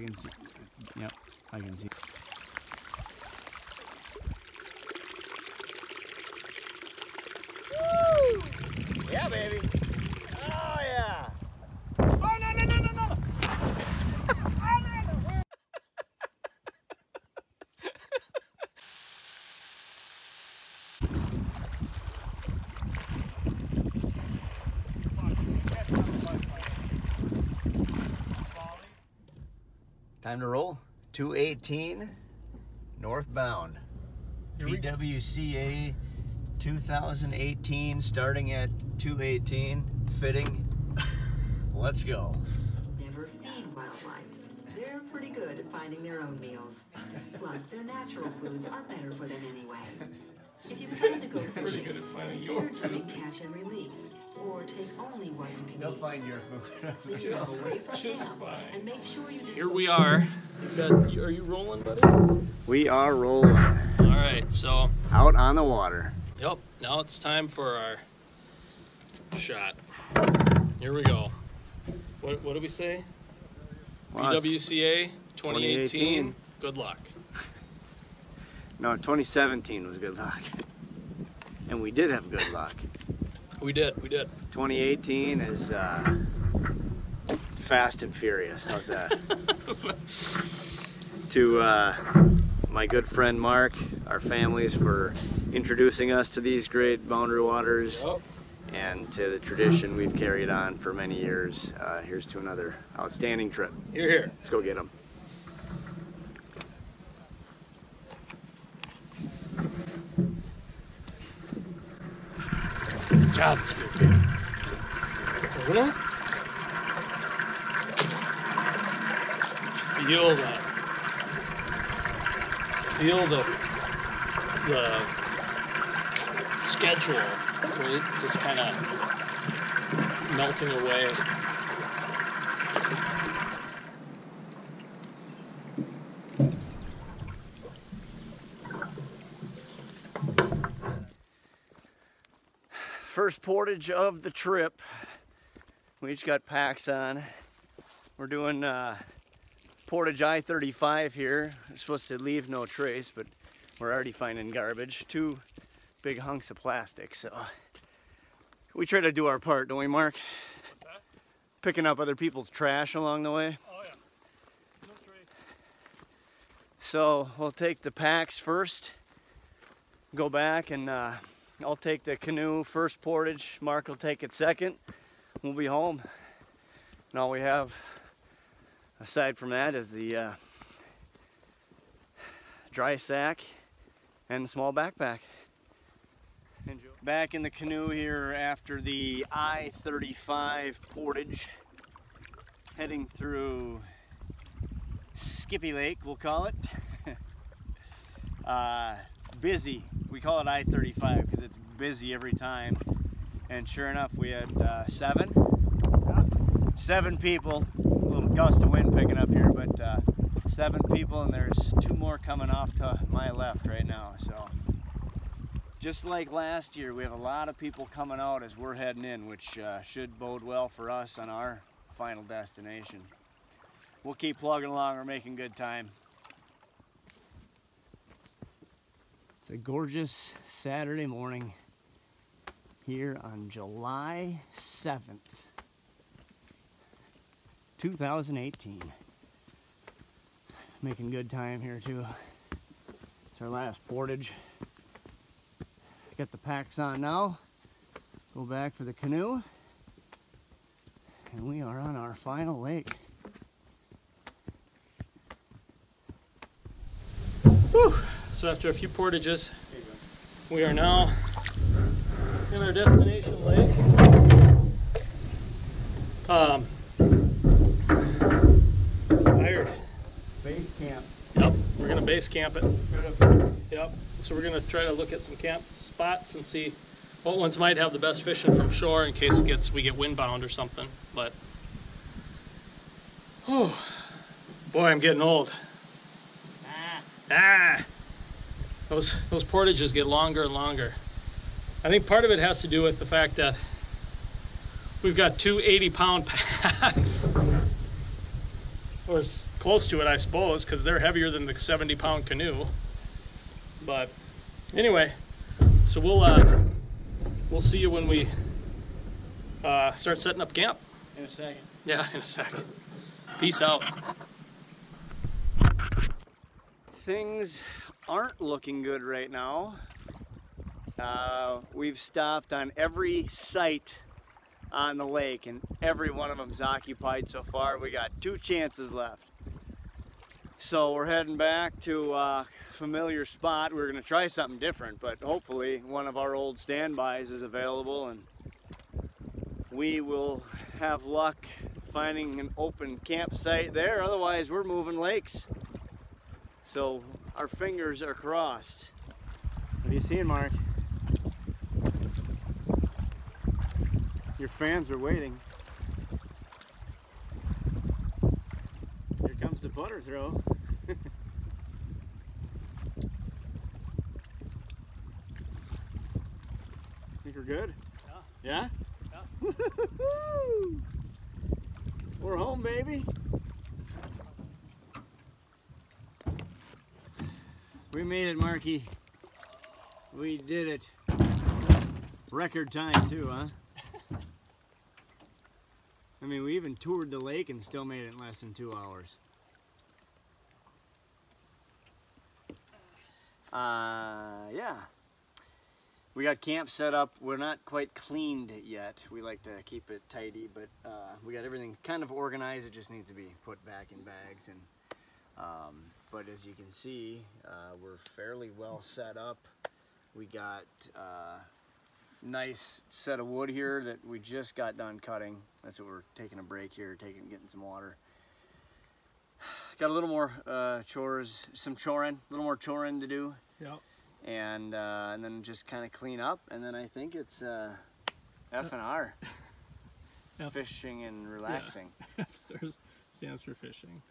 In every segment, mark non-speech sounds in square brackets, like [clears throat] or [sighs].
can see. Yep, I can see. Yeah, baby. Oh, yeah. Oh no no no no no! Time to roll. 218 northbound. BWCA 2018 starting at 218 fitting. Let's go. Never feed wildlife. They're pretty good at finding their own meals. Plus, their natural foods are better for them anyway. If you plan to go [laughs] fishing, consider doing catch and release, or take only what you can They'll eat. find your food. [laughs] Leave them away from [laughs] just them, fine. and make sure you Here we are. You've got, are you rolling, buddy? we are rolling All right, so, out on the water. yep, now it's time for our shot. Here we go. What, what did we say? Well, it's- BWCA 2018. 2018. Good luck. No, 2017 was good luck. [laughs] And we did have good luck. We did, we did. 2018 is uh, fast and furious. How's that? [laughs] to uh, my good friend Mark, our families for introducing us to these great boundary waters Yep. and to the tradition we've carried on for many years. Uh, here's to another outstanding trip. Here, here. Let's go get them. God, this feels good. Doesn't it? Feel that. Feel the the schedule, right? Just kind of melting away. First portage of the trip. We each got packs on. We're doing uh, portage I-35 here. We're supposed to leave no trace, but we're already finding garbage. Two big hunks of plastic, so we try to do our part, don't we, Mark? Picking up other people's trash along the way. Oh yeah. So we'll take the packs first, go back, and uh, I'll take the canoe first portage. Mark will take it second. We'll be home. And all we have, aside from that, is the uh, dry sack and the small backpack. Enjoy. Back in the canoe here after the I-35 portage, heading through Skippy Lake, we'll call it. [laughs] uh, busy. We call it I-35 because it's busy every time. And sure enough, we had uh, seven, seven people. A little gust of wind picking up here, but uh, seven people, and there's two more coming off to my left right now. So just like last year, we have a lot of people coming out as we're heading in, which uh, should bode well for us on our final destination we'll keep plugging along. We're making good time. It's a gorgeous Saturday morning here on July 7th, 2018. Making good time here too. It's our last portage. Got the packs on now. Go back for the canoe. And we are on our final lake. Whew. So after a few portages, we are now in our destination lake. Um, tired. Base camp. Yep, we're gonna base camp it. Yep. So we're gonna try to look at some camp spots and see what ones might have the best fishing from shore in case it gets we get windbound or something. But oh boy, I'm getting old. Ah, those those portages get longer and longer. I think part of it has to do with the fact that we've got two 80 pound [laughs] packs. or close to it, I suppose, because they're heavier than the 70 pound canoe. But anyway, so we'll uh, we'll see you when we uh, start setting up camp. In a second. Yeah, in a second. Peace out. Things aren't looking good right now. Uh, we've stopped on every site on the lake, and every one of them's occupied so far. We got two chances left. So we're heading back to a familiar spot. We're gonna try something different, but hopefully one of our old standbys is available, and we will have luck finding an open campsite there. Otherwise, we're moving lakes. So our fingers are crossed. What are you seeing, Mark? Your fans are waiting. Here comes the butter throw. [laughs] Think we're good? Yeah. Yeah? [laughs] we're home, baby. We made it, Marky. We did it. Record time too, huh? I mean, we even toured the lake and still made it in less than two hours. Uh, yeah. We got camp set up. We're not quite cleaned yet. We like to keep it tidy, but uh, we got everything kind of organized. It just needs to be put back in bags. And um, but as you can see, uh, we're fairly well set up. We got uh, nice set of wood here that we just got done cutting. That's what we're taking a break here, taking getting some water. [sighs] Got a little more uh, chores, some choring, a little more choring to do, Yep. and uh, and then just kind of clean up, and then I think it's uh, F and R, [laughs] F- fishing and relaxing. [laughs] F stands for fishing.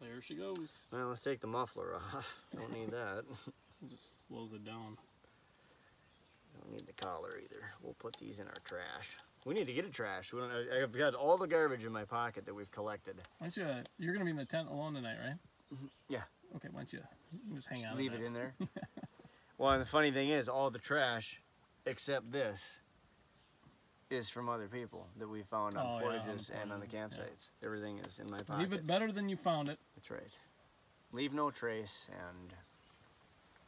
There she goes. Well, let's take the muffler off. Don't need that. [laughs] Just slows it down. Don't need the collar either. We'll put these in our trash. We need to get a trash. We don't, I've got all the garbage in my pocket that we've collected. Why don't you? You're gonna be in the tent alone tonight, right? Mm-hmm. Yeah. Okay. Why don't you, you just hang Just out? leave it in there. [laughs] well, and the funny thing is, all the trash except this is from other people that we found on Oh, yeah, on portages and on the portages, yeah. campsites. Everything is in my pocket. Leave it better than you found it. That's right. Leave no trace, and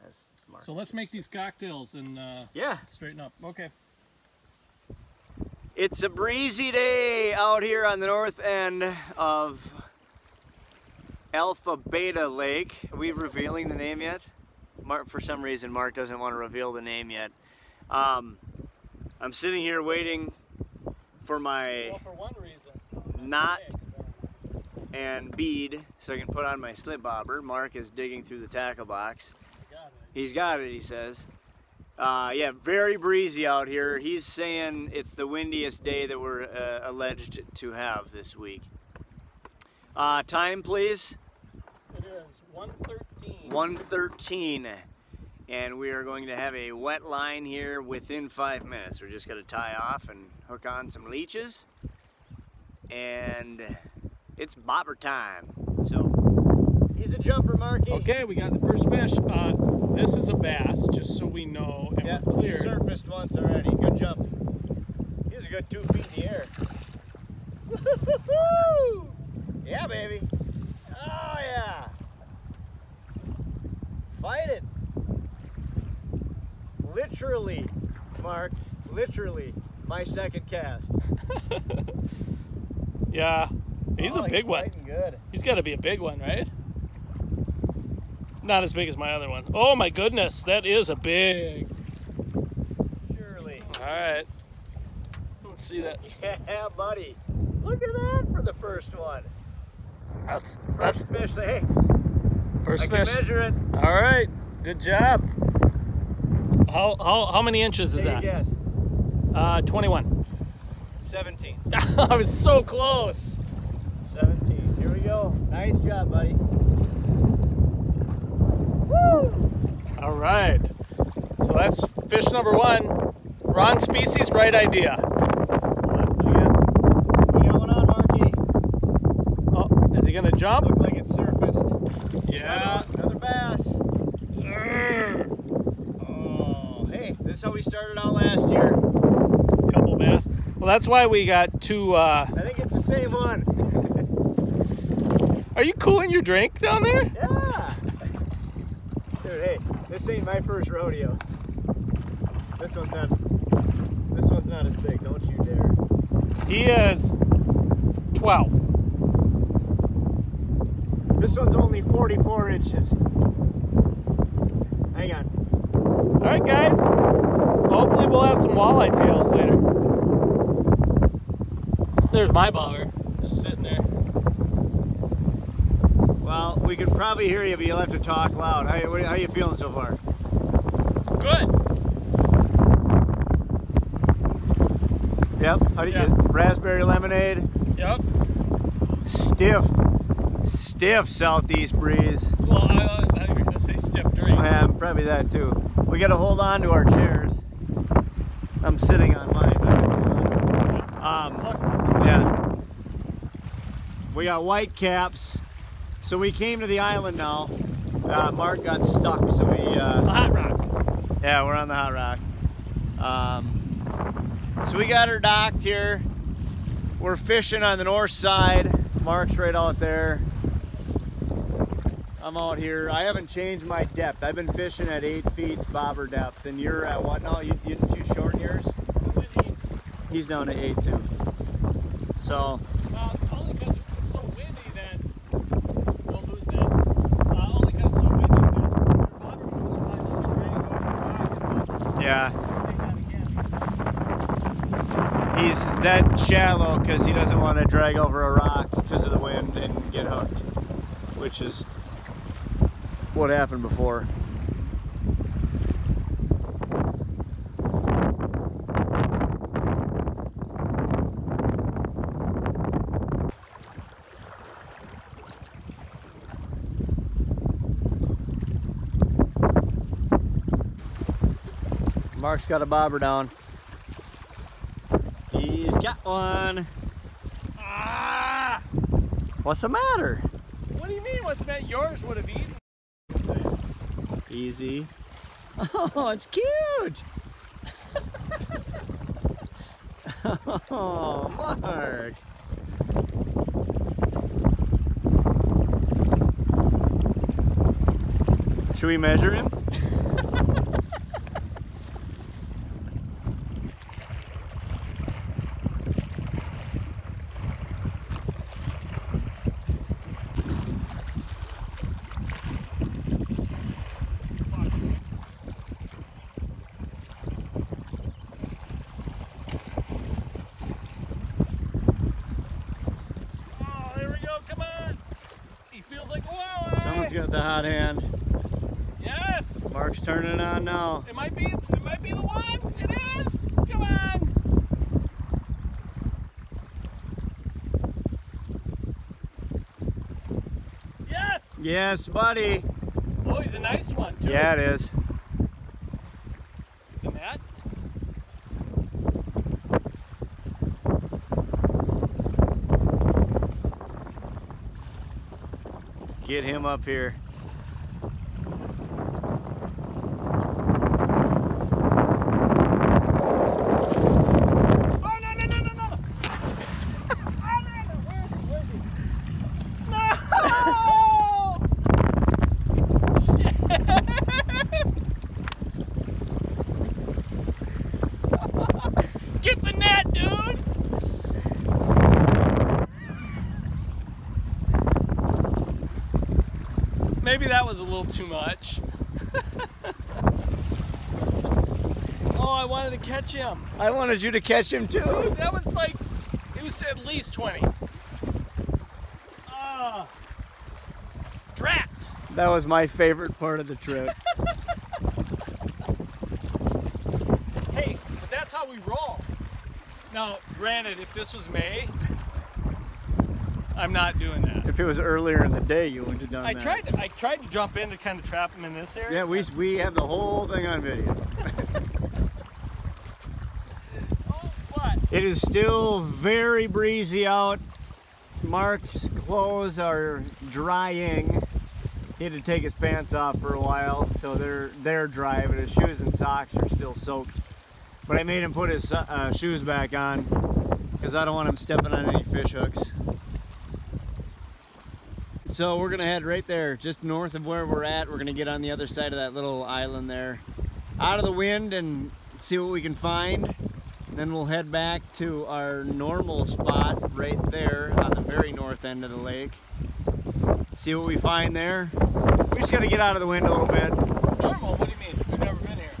that's So let's make these cocktails and uh, Yeah, straighten up. Okay. it's a breezy day out here on the north end of Alpha Beta Lake. Are we revealing the name yet? Mark, for some reason, Mark doesn't want to reveal the name yet. Um, I'm sitting here waiting for my for one reason. knot and bead so I can put on my slip bobber. Mark is digging through the tackle box. He's got it, he says. Uh, yeah, very breezy out here. He's saying it's the windiest day that we're uh, alleged to have this week. Uh, time, please. It is 113. 113. And we are going to have a wet line here within five minutes. We're just going to tie off and hook on some leeches. And it's bobber time. So, he's a jumper, Marky. Okay, we got the first fish. Uh, this is a bass, just so we know. And Yeah, he surfaced once already. Good jump. He's a good two feet in the air. Yeah, baby. Oh, yeah. Fight it. Literally, Mark, literally, my second cast. [laughs] Yeah, he's Oh, a big one. good. He's got to be a big one, right? Not as big as my other one. Oh my goodness, that is a big. Surely. All right. Let's see that. Yeah, buddy. Look at that for the first one. That's that's First fish. Hey, first I can measure it. All right, good job. How how how many inches is Take that? guess. Uh, 21. 17. [laughs] I was so close. 17. Here we go. Nice job, buddy. All right. So that's fish number one. Wrong species, right idea. We got one on, Marky. he gonna jump? Looked like it surfaced. Yeah. Another bass. Oh, hey, this is how we started out last year. Couple bass. Well, that's why we got two. Uh, I think it's the same one. [laughs] are you cooling your drink down there? Yeah. This ain't my first rodeo. This one's not. This one's not as big. Don't you dare. He is 12. This one's only 44 inches. Hang on. All right, guys. Hopefully, we'll have some walleye tails later. There's my bobber, just sitting there. Well, we can probably hear you, but you'll have to talk loud. How, how you feeling so far? Good. Yep. How do you Yeah. raspberry lemonade? Yep. Stiff, stiff southeast breeze. Well, I, I, was gonna say stiff drink. Yeah, probably that too. We got to hold on to our chairs. I'm sitting on mine. but- Um, yeah. We got white caps. So we came to the island now. Uh, Mark got stuck, so we. Uh. Yeah, we're on the hot rock. Um, so we got her docked here. We're fishing on the north side. Mark's right out there. I'm out here. I haven't changed my depth. I've been fishing at eight feet bobber depth, and you're at what now? You didn't you shorten yours? He's down to eight too. So Uh, only because it's so windy that we'll lose that. Uh, only because it's so windy that your bobber moves so much it's ready to go over the rock. yeah, Take that shallow because he doesn't want to drag over a rock because of the wind and get hooked, which is what happened before. Mark's got a bobber down. One. Ah! What's the matter? What do you mean? What's that? Yours would have eaten. Easy. Oh, it's cute. [laughs] oh, Mark. Should we measure him? Oh, there we go. Come on. He feels like Someone's got the hot hand. Yes. Mark's turning it on now. It might be. It might be the one. It is. Come on. Yes. Yes, buddy. Oh, he's a nice one too. Yeah, it is. Look at that. Get him up here. Oh no no no no no! Oh, no, no. Where is he? Where is he? No! Shit! Get the net, dude! Maybe that was a little too much. [laughs] oh, I wanted to catch him. I wanted you to catch him too. That was like, it was at least 20. Ah. Trapped. That was my favorite part of the trip. [laughs] Hey, but that's how we roll. Now, granted, if this was May, I'm not doing that. If it was earlier in the day, you wouldn't have done I that. tried to, I tried to jump in to kind of trap him in this area. Yeah, we we have the whole thing on video. [laughs] Oh, what? It is still very breezy out. Mark's clothes are drying. He had to take his pants off for a while, so they're they're dry, but his shoes and socks are still soaked. But I made him put his uh, shoes back on because I don't want him stepping on any fish hooks. So we're gonna head right there, just north of where we're at. We're gonna get on the other side of that little island there, out of the wind and see what we can find. Then we'll head back to our normal spot right there on the very north end of the lake. See what we find there. We just gotta get out of the wind a little bit. Normal? What do you mean? We've never been here.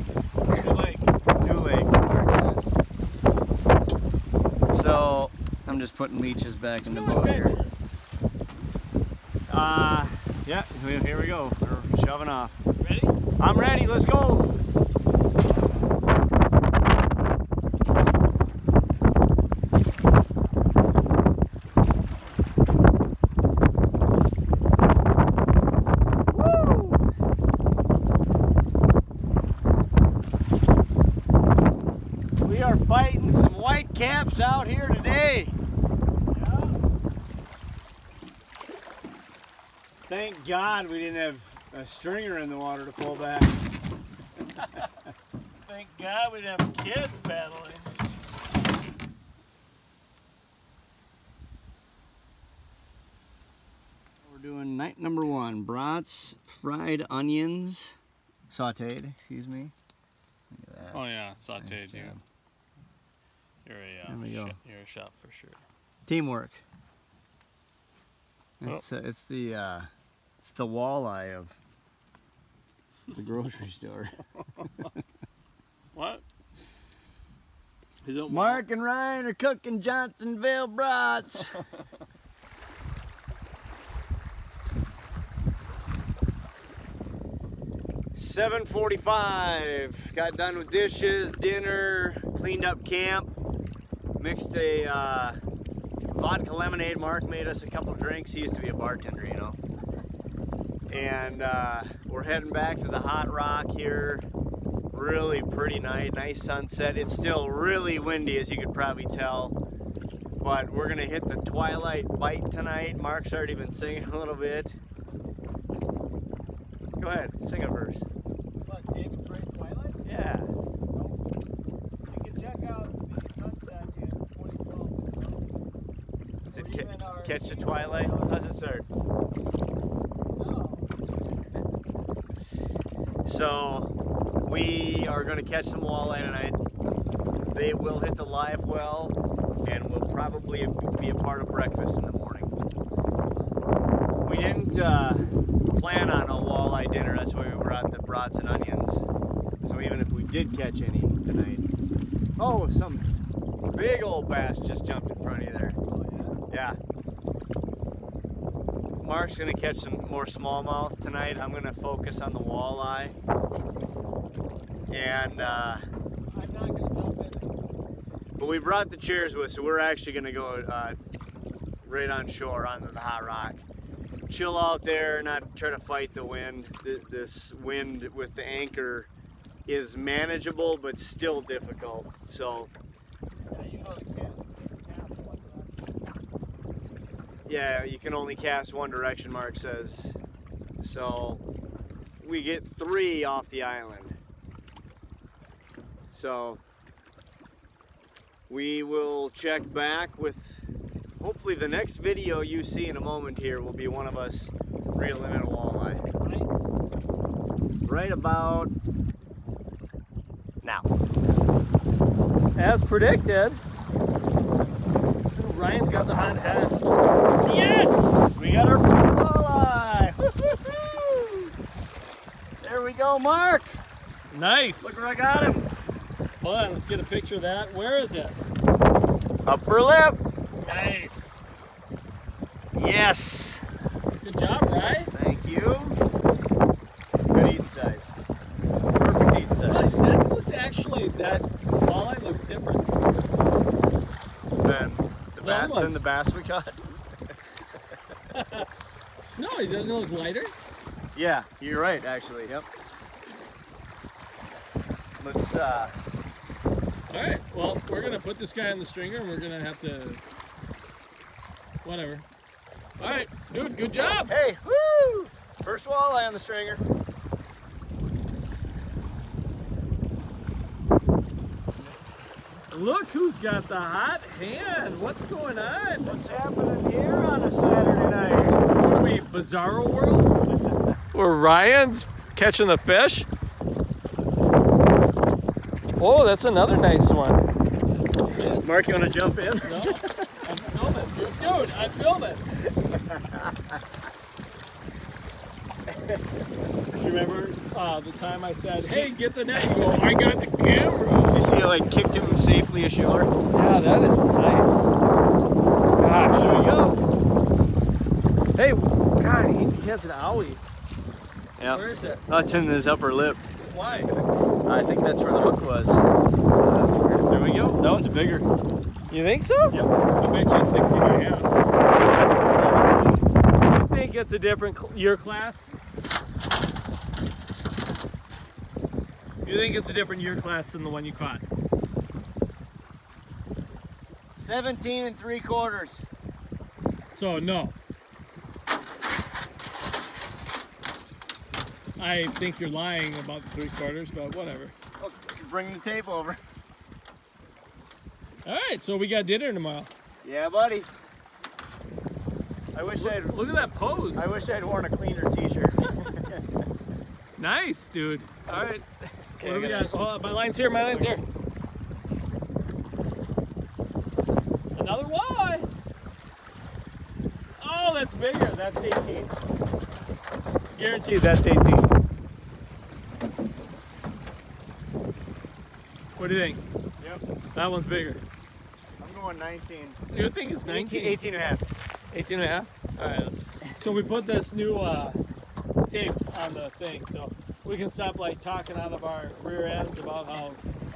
New lake. New lake, Mark says. So I'm just putting leeches back in the boat here. Uh, yeah, here we go. We're shoving off. Ready? I'm ready, let's go. Woo! We are fighting some white caps out here today. Thank God we didn't have a stringer in the water to pull back. [laughs] Thank God we didn't have kids paddling. We're doing night number one. Brats, fried onions, sauteed, excuse me. Look at that. Oh yeah, sauteed you. job. You're a There uh, we go. you're a chef for sure. Teamwork. Oh. It's, uh, it's the uh, it's the walleye of the grocery store. [laughs] What? Mark and Ryan are cooking Johnsonville brats. Seven forty-five. Got done with dishes, dinner, cleaned up camp, mixed a uh, vodka lemonade. Mark made us a couple drinks. He used to be a bartender, you know. And uh, we're heading back to the Hot Rock here really pretty night, nice sunset. It's still really windy, as you could probably tell. But we're gonna hit the twilight bite tonight. Mark's already been singing a little bit. Go ahead, sing a verse What, David Gray Twilight? Yeah. You can check out the sunset in 2012. Does it ca- catch the twilight? How's it start? No. So we are gonna catch some walleye tonight. They will hit the live well, and will probably be a part of breakfast in the morning. We didn't uh, plan on a walleye dinner. That's why we brought the brats and onions. So even if we did catch any tonight, oh, some big old bass just jumped in front of you there. Yeah. Mark's gonna catch some more smallmouth tonight. I'm gonna focus on the walleye. And uh, but we brought the chairs with, so we're actually gonna go uh, right on shore onto the hot rock. Chill out there, not try to fight the wind. Th- This wind with the anchor is manageable, but still difficult. So Yeah, you know the kid. Yeah, you can only cast one direction. Mark says. So we get three off the island. So we will check back with hopefully the next video you see in a moment here will be one of us reeling in a walleye. Right about now. As predicted, Ryan's got the hot head. Yes! We got our first walleye! There we go, Mark! Nice. Look where I got him! Hold on, let's get a picture of that. Where is it? Upper lip! Nice. Yes! Good job, Ryan. Thank you. Good eating size. Perfect eating That, size. that looks actually, that walleye looks different. Then the, The ba- other ones. then the bass we caught. No, it doesn't look lighter. Yeah, you're right, actually. Yep. Let's, uh, All right, well, we're gonna put this guy on the stringer and we're gonna have to, whatever. All right, dude, good job. Hey, woo! First walleye on the stringer. Look who's got the hot hand. What's going on? What's happening here on a Saturday night? What are we, Bizarro World? [laughs] Where Ryan's catching the fish? Oh, that's another nice one. Mark, you want to jump in? No, I'm filming, dude. I'm filming. Do [laughs] you remember uh, the time I said, "Hey, get the net"? You go, "I got the camera." See it like kicked him safely ashore? Yeah, that is nice. There we Gosh. go. Hey, God, he, he has an owie. Yeah. Where is it? That's in his upper lip. Why? I think that's where the hook was. There we go. That one's bigger. You think so? Yep. I bet you it's 16 and a half. You think it's a different year class? You think it's a different year class than the one you caught? 17 and three quarters. So no. I think you're lying about the three quarters, but whatever. Oh, bring the tape over. All right, so we got dinner tomorrow. Yeah, buddy. I wish I'd. Look at that pose. I wish I'd worn a cleaner T-shirt. [laughs] Nice, dude. All right. Okay, what do we got? Oh, my line's here. My line's here. Another walleye. Oh, that's bigger. That's 18. Guaranteed that's 18. What do you think? Yep. That one's bigger. I'm going 19. You think it's 19? 18 and a half. 18 and a half? All right. Let's... So we put this new uh, tape on the thing, so we can stop like talking out of our rear ends about how,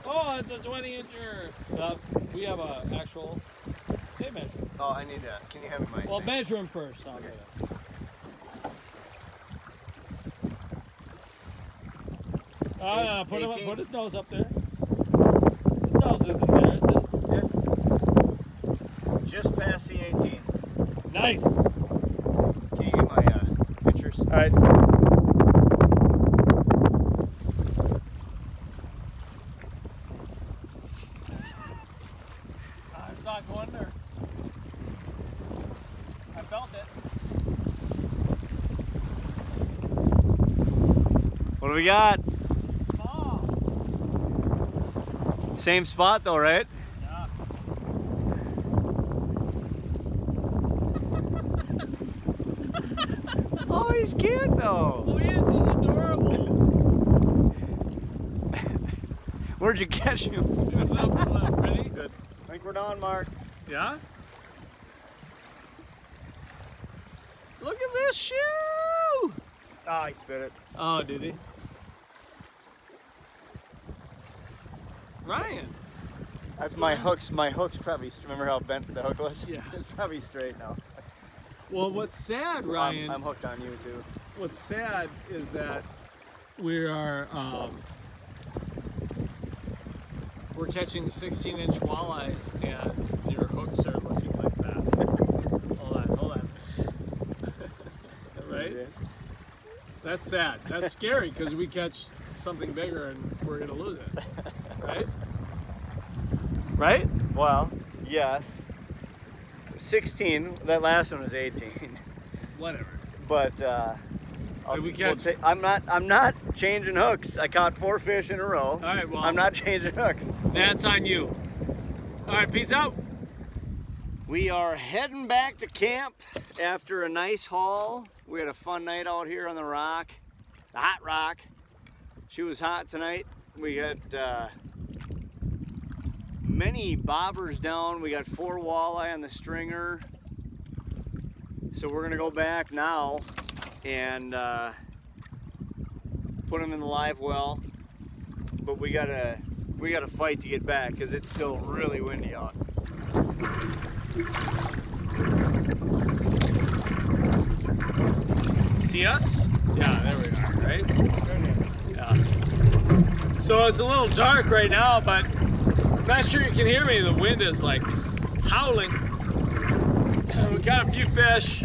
oh, it's a 20 incher. Uh, we have a actual tape measure. Oh, I need that. Can you have my Well, thing? measure them first. I'll get it. Oh, yeah, put, him, 18. put his nose up there. His nose isn't there, is it? Just past the 18. Nice. Can you get my uh, pictures? All right. I'm not going there. I felt it. What do we got? Oh, Same spot though, right? yeah. Oh, he's cute though. Oh, yes, he's adorable. [laughs] Where'd you catch him? [laughs] What's up, Cliff? Ready? Good. I think we're done, Mark. Yeah? Look at this shoe! Ah, he spit it. Oh, did he? Ryan. That's my hooks. My hooks probably. Remember how bent the hook was? Yeah. [laughs] it's probably straight now. Well, what's sad, Ryan? I'm, I'm hooked on you too. what's sad is that we are um, we're catching 16 inch walleyes and your hooks are looking like that. [laughs] hold on, hold on. [laughs] right? That's sad. That's scary because we catch something bigger and we're gonna lose it. Right? Right? Well, yes. 16. That last one was 18. Whatever. But uh, I'll- we we'll catch- ta- I'm not. I'm not changing hooks. I caught four fish in a row. All right, well, I'm not changing hooks. That's on you. All right, peace out. We are heading back to camp after a nice haul. We had a fun night out here on the rock, the hot rock. She was hot tonight. We got uh, many bobbers down. We got four walleye on the stringer. So we're gonna go back now and uh, put them in the live well. But we gotta we gotta fight to get back because it's still really windy out. See us? Yeah, there we are, right? Yeah. So it's a little dark right now, but I'm not sure you can hear me. The wind is like howling. Uh, we got a few fish.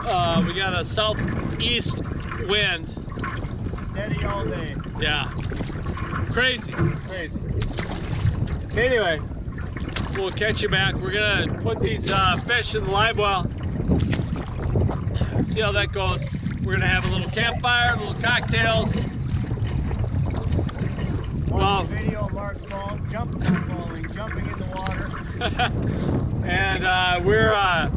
Uh, we got a southeast wind. Steady all day. Yeah. Crazy, crazy. Anyway, we'll catch you back. We're gonna put these uh, fish in the live well. See how that goes. We're gonna have a little campfire, little cocktails. Well, video of Mark's fall, jumping, falling, jumping in the water. [laughs] and uh, we're uh,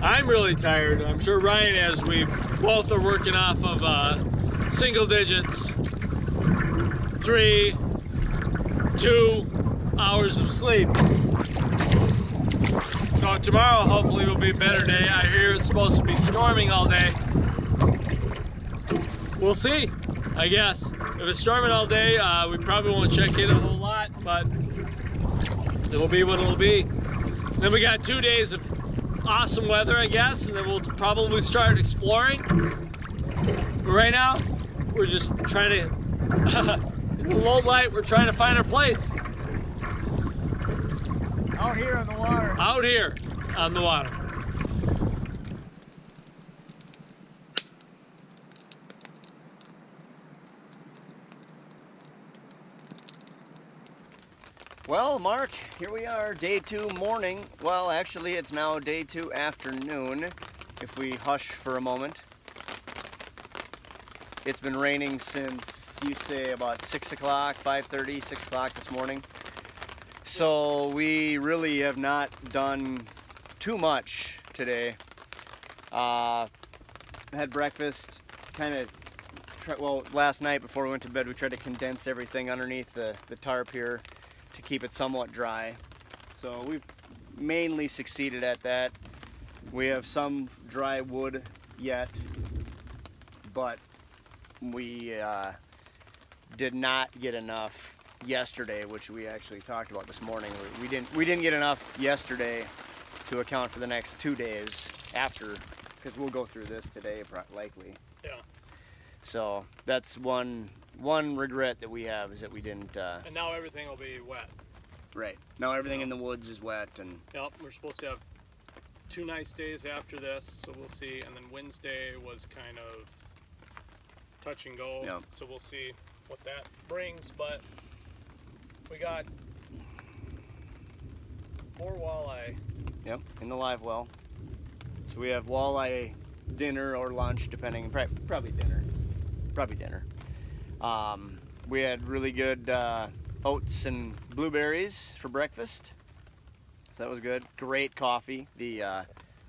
I'm really tired. I'm sure Ryan is. We both are working off of uh, single digits. Three, two hours of sleep. So tomorrow hopefully will be a better day. I hear it's supposed to be storming all day. We'll see, I guess. If it's storming all day, uh, we probably won't check in a whole lot, but it will be what it'll be. Then we got two days of awesome weather, I guess, and then we'll probably start exploring. But right now, we're just trying to, [laughs] in the low light, we're trying to find our place Out here on the water. out here on the water. Well, Mark, here we are, day two morning. Well, actually, it's now day two afternoon, if we hush for a moment. It's been raining since, you say, about 6 o'clock, 5.30, 6 o'clock this morning. So we really have not done too much today. Uh, had breakfast, kind of, well, last night before we went to bed, we tried to condense everything underneath the, the tarp here to keep it somewhat dry. So we've mainly succeeded at that. We have some dry wood yet, but we uh, did not get enough yesterday, which we actually talked about this morning. We, we didn't we didn't get enough yesterday to account for the next two days after, because we'll go through this today likely. Yeah. So that's one one regret that we have is that we didn't. Uh, And now everything will be wet. Right. Now everything in the woods is wet and Yep, we're supposed to have two nice days after this, so we'll see. And then Wednesday was kind of touch and go, Yeah. so we'll see what that brings. But we got four walleye. yep, in the live well. So we have walleye dinner or lunch depending prob- probably dinner. Probably dinner. Um, we had really good uh, oats and blueberries for breakfast. So that was good. Great coffee. The uh,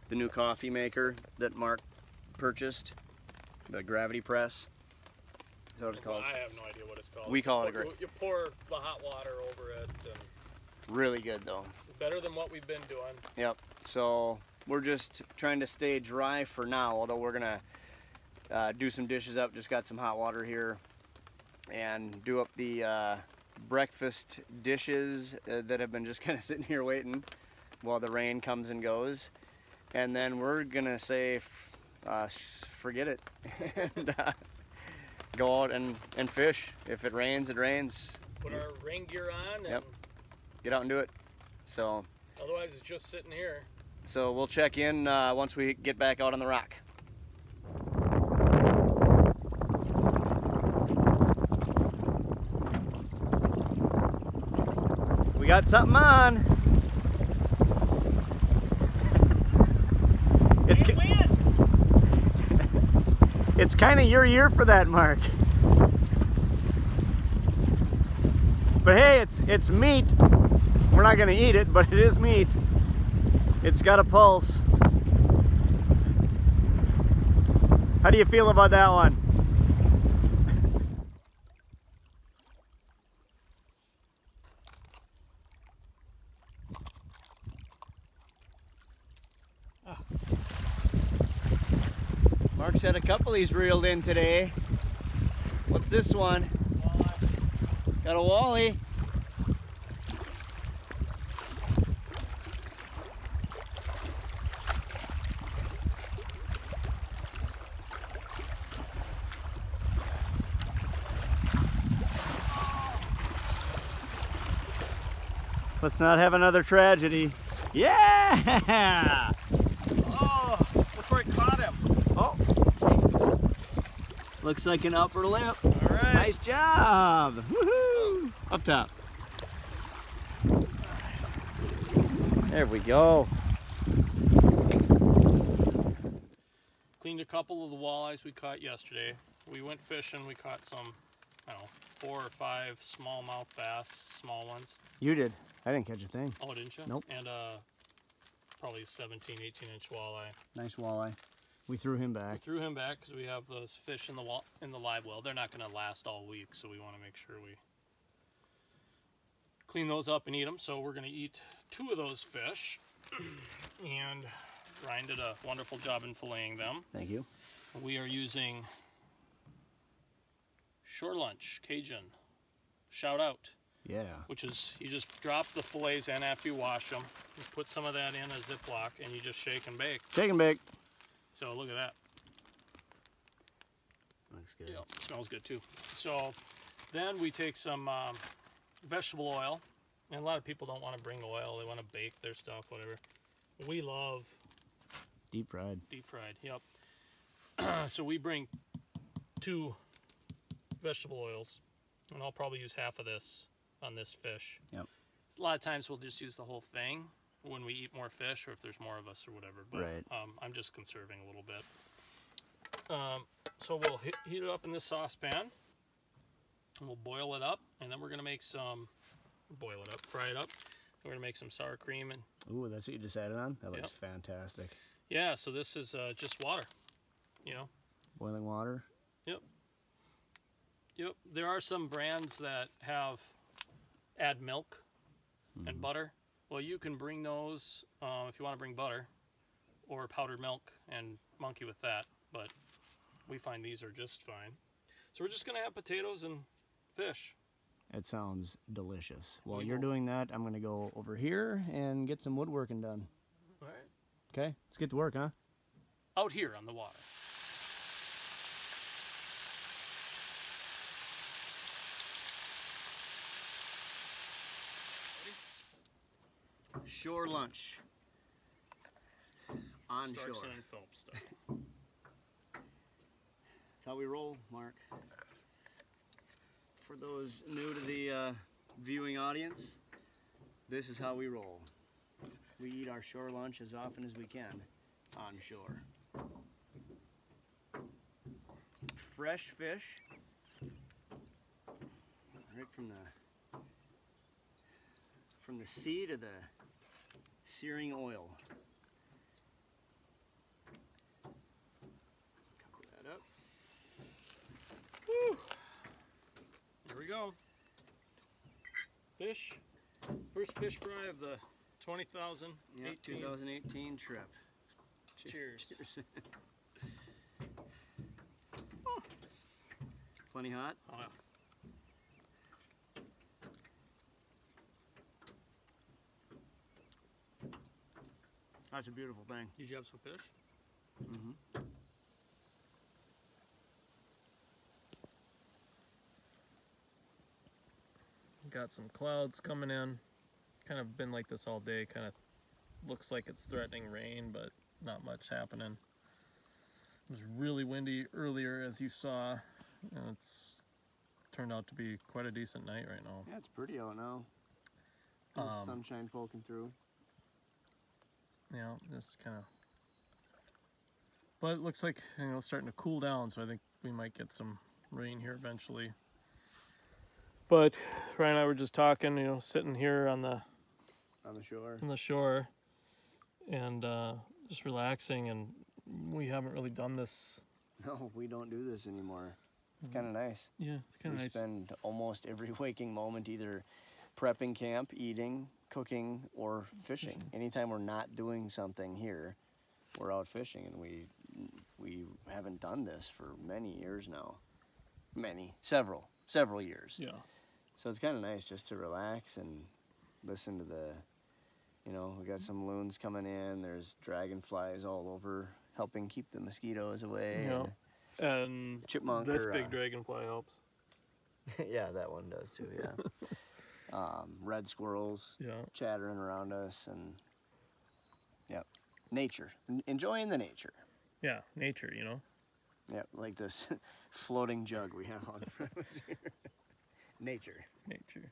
the new coffee maker that Mark purchased, the Gravity Press. Is that what it's called? I have no idea what it's called. We call it a You- gra- You pour the hot water over it, and Really good though. better than what we've been doing. Yep. So we're just trying to stay dry for now, although we're gonna uh, do some dishes up. Just got some hot water here, and do up the uh, breakfast dishes uh, that have been just [laughs] kind of sitting here waiting while the rain comes and goes. And then we're gonna say, uh, forget it, [laughs] and uh, go out and, and fish. If it rains, it rains. Put our rain gear on, and Yep. Get out and do it. So. otherwise it's just sitting here. So we'll check in uh, once we get back out on the rock. We got something on. It's it's kind of your year for that, Mark. But hey, it's it's meat. We're not gonna eat it, but it is meat. It's got a pulse. How do you feel about that one? Mark's a couple he's reeled in today. What's this one? Got a walleye. Let's not have another tragedy. Yeah! [laughs] Oh, before I Looks like an upper lip. All right. Nice job. Woohoo! Up top. There we go. Cleaned a couple of the walleyes we caught yesterday. We went fishing. We caught some, I don't know, four or five smallmouth bass, small ones. You did. I didn't catch a thing. Oh, didn't you? Nope. And uh, probably a 17, 18 inch walleye. Nice walleye. We threw him back. We threw him back because we have those fish in the wall in the live well. They're not going to last all week, so we want to make sure we clean those up and eat them. So we're going to eat two of those fish, [clears throat] and Ryan did a wonderful job in filleting them. Thank you. We are using Shore Lunch Cajun. Shout out, Yeah. which is you just drop the fillets in after you wash them. You put some of that in a Ziploc, and you just shake and bake. Shake and bake. So look at that. Looks good. Yeah, smells good too. So then we take some um, vegetable oil, and a lot of people don't want to bring oil; they want to bake their stuff, whatever. We love Deep fried. deep fried. Yep. [clears throat] so we bring two vegetable oils, and I'll probably use half of this on this fish. Yep. A lot of times we'll just use the whole thing when we eat more fish, or if there's more of us, or whatever. But Right. um, I'm just conserving a little bit. Um, so we'll heat it up in this saucepan, and we'll boil it up, and then we're gonna make some. Boil it up, fry it up. We're gonna make some sour cream and Ooh, that's what you decided on? That looks Yep. fantastic. yeah. So this is uh, just water, you know. Boiling water. Yep, Yep. there are some brands that have add milk and butter. Well, you can bring those um, if you want to bring butter or powdered milk and monkey with that. But we find these are just fine. So we're just gonna have potatoes and fish. It sounds delicious. While you're doing that, I'm gonna go over here and get some woodworking done. All right. Okay, let's get to work, huh? Out here on the water. Shore lunch. On Starkson shore. and Phelps stuff. That's how we roll, Mark. For those new to the uh, viewing audience, this is how we roll. We eat our shore lunch as often as we can on shore. Fresh fish, right from the from the sea to the searing oil. Cover that up. Here we go. Fish. First fish fry of the 20,000. Yeah, 2018 trip. Cheers. Cheers. [laughs] Plenty hot. Oh, yeah. That's a beautiful thing. Did you have some fish? Mm-hmm. Got some clouds coming in. Kind of been like this all day. Kind of looks like it's threatening rain, but not much happening. It was really windy earlier, as you saw. And it's turned out to be quite a decent night right now. Yeah, it's pretty out now. Um, sunshine poking through. You know, just kind of. But it looks like you know it's starting to cool down, so I think we might get some rain here eventually. But Ryan and I were just talking, you know, sitting here on the On the shore. on the shore, and uh, just relaxing, and we haven't really done this. No, we don't do this anymore. It's kind of nice. Yeah, it's kind of nice. We spend almost every [laughs] waking moment either prepping camp, eating, cooking, or fishing. Anytime we're not doing something here, we're out fishing, and we we haven't done this for many years now. Many, several, several years. Yeah, So it's kind of nice just to relax and listen to the, you know, we got some loons coming in. There's dragonflies all over, helping keep the mosquitoes away. Yeah. and Chipmunk this or, big uh, dragonfly helps. [laughs] yeah, that one does too. Yeah. [laughs] um, red squirrels Yeah, chattering around us, and yep, nature. En- enjoying the nature. yeah, nature, you know. Yeah, like this [laughs] floating jug we have on front here. [laughs] Nature. Nature.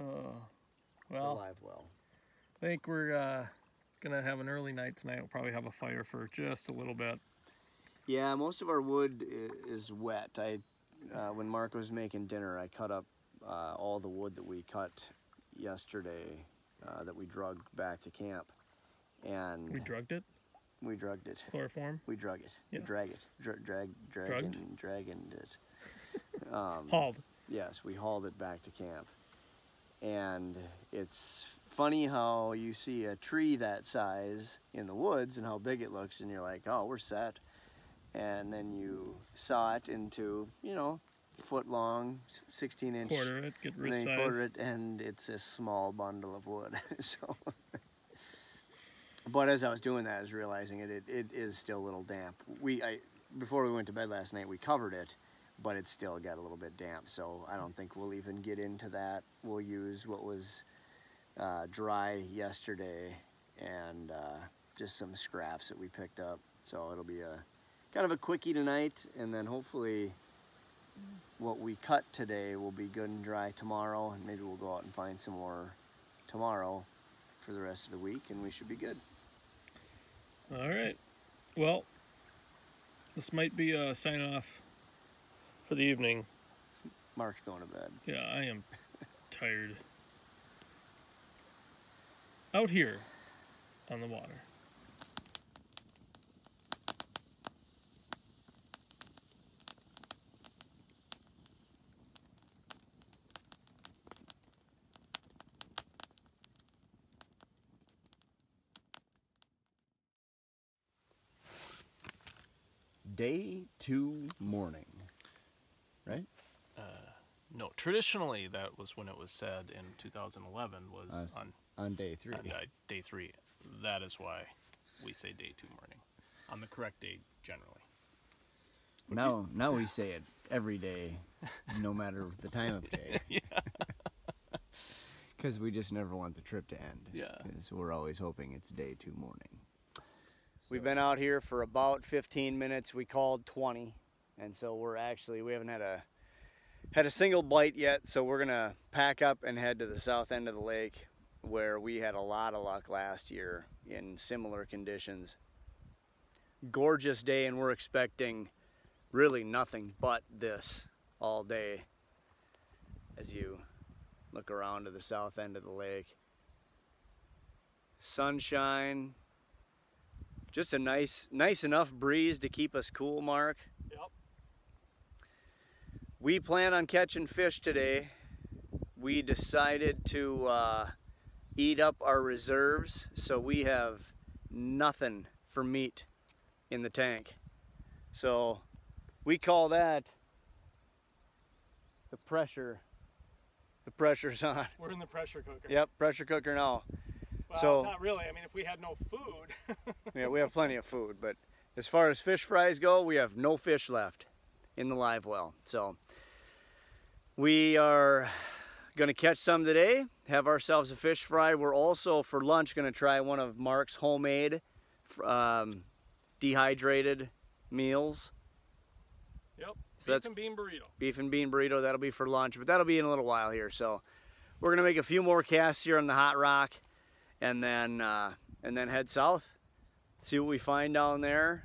Oh, well, live well. I think we're uh, gonna have an early night tonight. We'll probably have a fire for just a little bit. Yeah, most of our wood is wet. I, uh, when Mark was making dinner, I cut up uh, all the wood that we cut yesterday uh, that we drugged back to camp, and We drugged it, we drugged it. chloroform, We drug it. Yeah. We drag it. Dra- drag, dragging, dragging it. [laughs] Um, hauled. Yes, we hauled it back to camp. And it's funny how you see a tree that size in the woods and how big it looks, and you're like, oh, we're set. And then you saw it into, you know, foot long, 16 inch. Quarter it, get and wrist then quarter it, and it's a small bundle of wood. [laughs] so. But as I was doing that, I was realizing it, it, it is still a little damp. We, I, before we went to bed last night, we covered it, but it still got a little bit damp. So I don't think we'll even get into that. We'll use what was uh, dry yesterday and uh, just some scraps that we picked up. So it'll be a kind of a quickie tonight, and then hopefully what we cut today will be good and dry tomorrow, and maybe we'll go out and find some more tomorrow for the rest of the week, and we should be good. All right. Well, this might be a sign off for the evening. Mark's going to bed. Yeah, I am tired. Out here on the water. Day two morning. Right? Uh, No, traditionally that was when it was said in 2011 was Uh, on, On day three. on uh, day three. That is why we say day two morning on the correct day generally. Now, now we say it every day, no matter the time of day. [laughs] yeah. [laughs] Because we just never want the trip to end. Yeah. Because we're always hoping it's day two morning. We've been out here for about 15 minutes. We called 20, and so we're actually we haven't had a had a single bite yet. So we're gonna pack up and head to the south end of the lake, where we had a lot of luck last year in similar conditions. Gorgeous day, and we're expecting really nothing but this all day. As you look around to the south end of the lake, sunshine just a nice nice enough breeze to keep us cool mark. Yep. we plan on catching fish today. We decided to uh, eat up our reserves so we have nothing for meat in the tank. So we call that the pressure the pressure's [laughs] on. We're in the pressure cooker. yep pressure cooker now Well, So- not really. I mean, if we had no food, [laughs] Yeah, we have plenty of food, but as far as fish fries go, we have no fish left in the live well. So we are going to catch some today, have ourselves a fish fry. We're also for lunch going to try one of Mark's homemade um, dehydrated meals. yep. So Beef that's- and bean burrito. Beef and bean burrito, that'll be for lunch, but that'll be in a little while here. So we're going to make a few more casts here on the hot rock and then uh, and then head south see what we find down there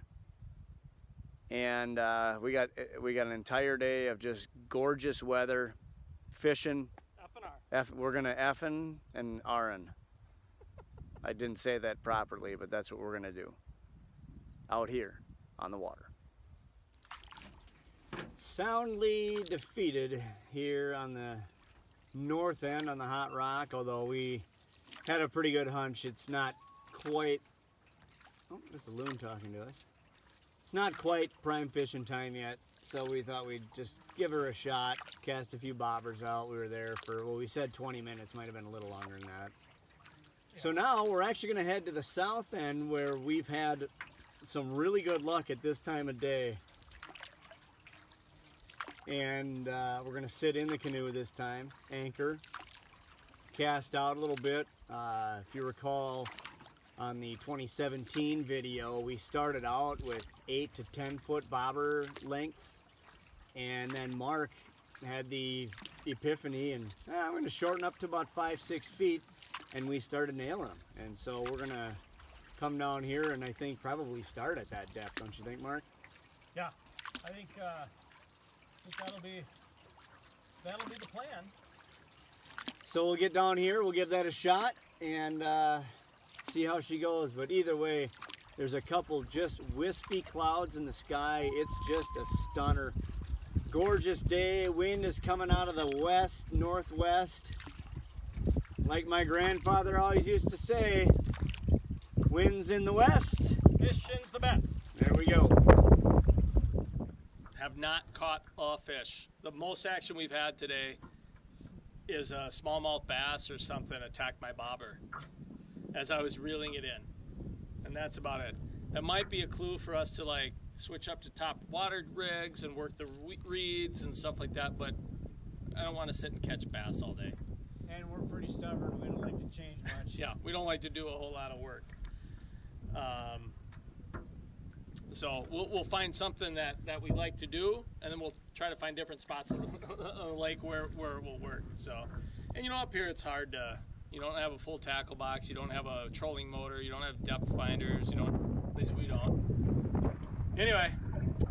and uh, we got we got an entire day of just gorgeous weather fishing F and R. F, we're gonna effin and R'n. I didn't say that properly but that's what we're gonna do out here on the water soundly defeated here on the north end on the hot rock although we had a pretty good hunch. It's not quite oh there's the loon talking to us. It's not quite prime fishing time yet so we thought we'd just give her a shot cast a few bobbers out. We were there for well we said 20 minutes might have been a little longer than that. So now we're actually going to head to the south end where we've had some really good luck at this time of day. And uh, we're gonna sit in the canoe this time, anchor, cast out a little bit. Uh, if you recall, on the 2017 video, we started out with 8 to 10 foot bobber lengths. And then Mark had the epiphany and "Ah, I'm going to shorten up to about 5 6 feet. And we started nailing them. And so we're going to come down here and I think probably start at that depth, don't you think, Mark? Yeah, I think, uh, I think that'll be that'll be the plan. So we'll get down here, we'll give that a shot and uh, see how she goes. But either way, there's a couple just wispy clouds in the sky. It's just a stunner. Gorgeous day. Wind is coming out of the west, northwest. Like my grandfather always used to say, winds in the west. Fishing's the best. There we go. Have not caught a fish. The most action we've had today is a smallmouth bass or something attacked my bobber as I was reeling it in, and that's about it. That might be a clue for us to like switch up to top water rigs and work the reeds and stuff like that. But I don't want to sit and catch bass all day. And we're pretty stubborn. We don't like to change much. Yeah, we don't like to do a whole lot of work. Um, so we'll, we'll find something that, that we like to do, and then we'll try to find different spots [laughs] on the lake where, where it will work. So, and you know, up here it's hard to. You don't have a full tackle box. You don't have a trolling motor. You don't have depth finders. You don't. At least we don't. Anyway,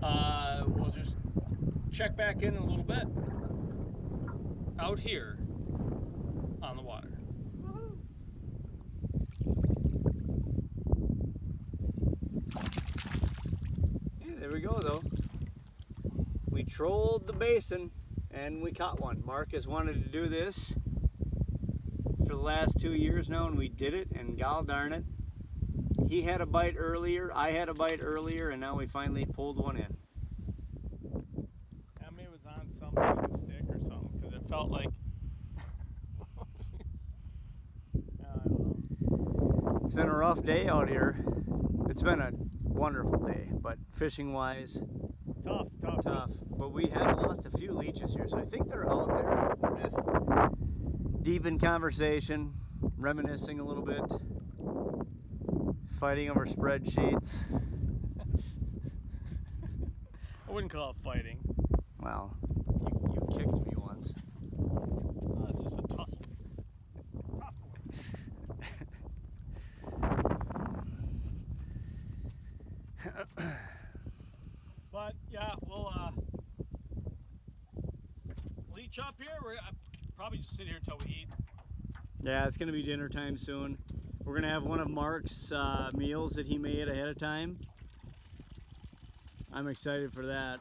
uh, we'll just check back in a little bit out here on the water. Yeah, there we go though. We trolled the basin and we caught one. Mark has wanted to do this for the last two years now and we did it and gol darn it. He had a bite earlier, I had a bite earlier, and now we finally pulled one in. I mean, it was on some fucking stick or something because it felt like. Yeah, [laughs] [laughs] I don't know. It's been a rough day out here. It's been a wonderful day, but fishing wise, Tough, tough, tough. But we have lost a few leeches here, so I think they're out there. We're just deep in conversation, reminiscing a little bit, fighting over spreadsheets. [laughs] I wouldn't call it fighting. Well, you, you kicked me once. Oh, it's just a tussle. Tussle. but yeah, we'll uh, leech up here. We're uh, probably just sit here until we eat. Yeah, it's gonna be dinner time soon. We're gonna have one of Mark's uh, meals that he made ahead of time. I'm excited for that.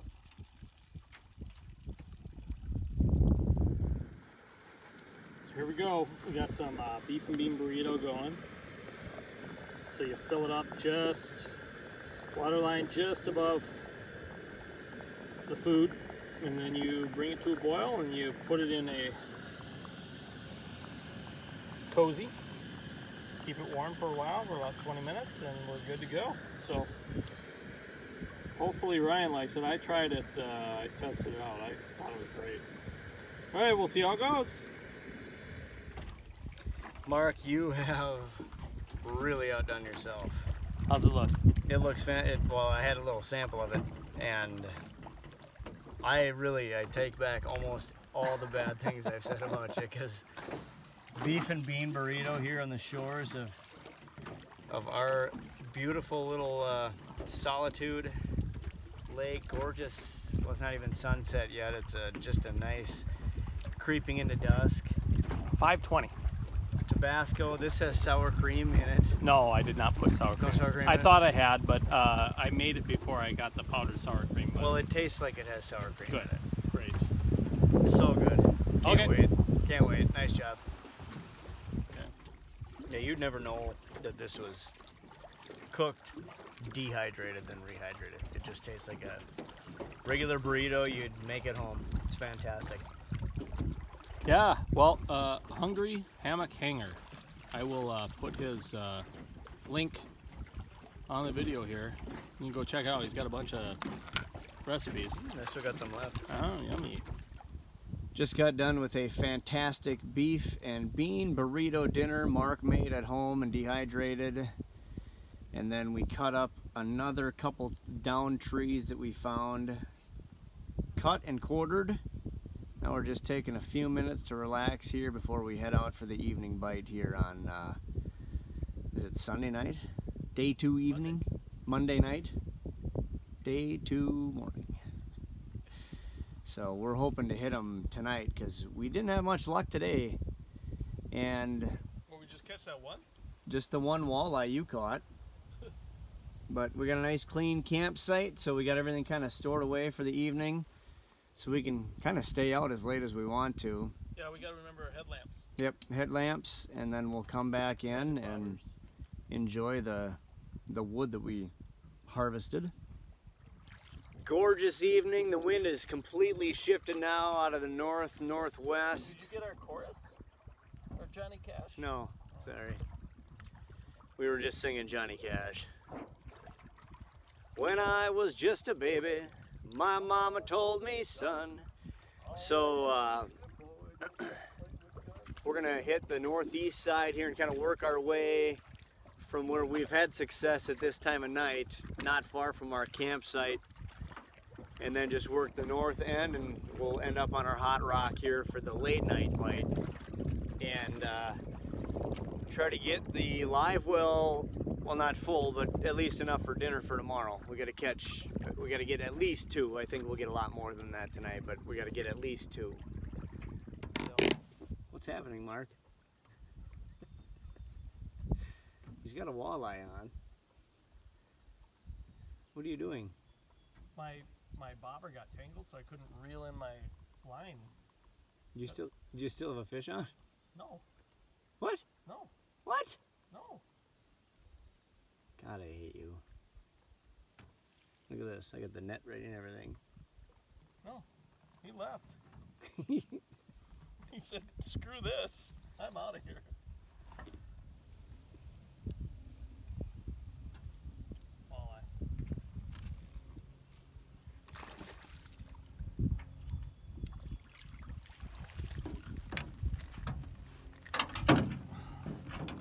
So here we go. We got some uh, beef and bean burrito going. So you fill it up just water line just above the food, and then you bring it to a boil and you put it in a cozy. Keep it warm for a while, for about 20 minutes, and we're good to go. So hopefully Ryan likes it. I tried it. Uh, I tested it out. I thought it was great. All right, we'll see how it goes. Mark, you have really outdone yourself. How's it look? It looks fan. It, well, I had a little sample of it, and I really I take back almost all the bad things I've said about you because beef and bean burrito here on the shores of of our beautiful little uh, solitude lake, gorgeous. Well, it's not even sunset yet. It's just a nice creeping into dusk. 520. Tabasco. This has sour cream in it. No, I did not put sour cream. sour cream I thought I had, but uh, I made it before I got the powdered sour cream. Well, it tastes like it has sour cream good, great. So good. Can't Okay. wait. Can't wait. Nice job. Okay. Yeah, you'd never know that this was cooked, dehydrated, then rehydrated. It just tastes like a regular burrito you'd make at home. It's fantastic. Yeah, well, uh, Hungry Hammock Hanger. I will uh, put his uh, link on the video here. You can go check out. He's got a bunch of recipes. I still got some left. Oh, yummy. Just got done with a fantastic beef and bean burrito dinner Mark made at home and dehydrated. And then we cut up another couple down trees that we found, cut and quartered. Now we're just taking a few minutes to relax here before we head out for the evening bite here on, uh, is it Sunday night? Day two evening? Monday night? Day two morning. So we're hoping to hit them tonight because we didn't have much luck today. And Will we just catch that one? just the one walleye you caught. [laughs] But we got a nice clean campsite, so we got everything kind of stored away for the evening. So we can kind of stay out as late as we want to. Yeah, we gotta remember our headlamps. Yep, headlamps, and then we'll come back in and enjoy the the wood that we harvested. Gorgeous evening. The wind is completely shifted now out of the north northwest. Did you get our chorus? Or Johnny Cash? No, sorry. We were just singing Johnny Cash. When I was just a baby, my mama told me, son. So, uh, [clears throat] we're gonna hit the northeast side here and kind of work our way from where we've had success at this time of night, not far from our campsite, and then just work the north end, and we'll end up on our hot rock here for the late night bite. And uh, try to get the live well, well not full, but at least enough for dinner for tomorrow. We got to catch, we got to get at least two. I think we'll get a lot more than that tonight, but we got to get at least two. So, What's happening, Mark? [laughs] He's got a walleye on. What are you doing? my my bobber got tangled, so I couldn't reel in my line. You still, do you still have a fish on? No, What? no, What? God, I hate you. Look at this. I got the net ready and everything. No, he left. [laughs] He said, "Screw this. I'm out of here." Walleye.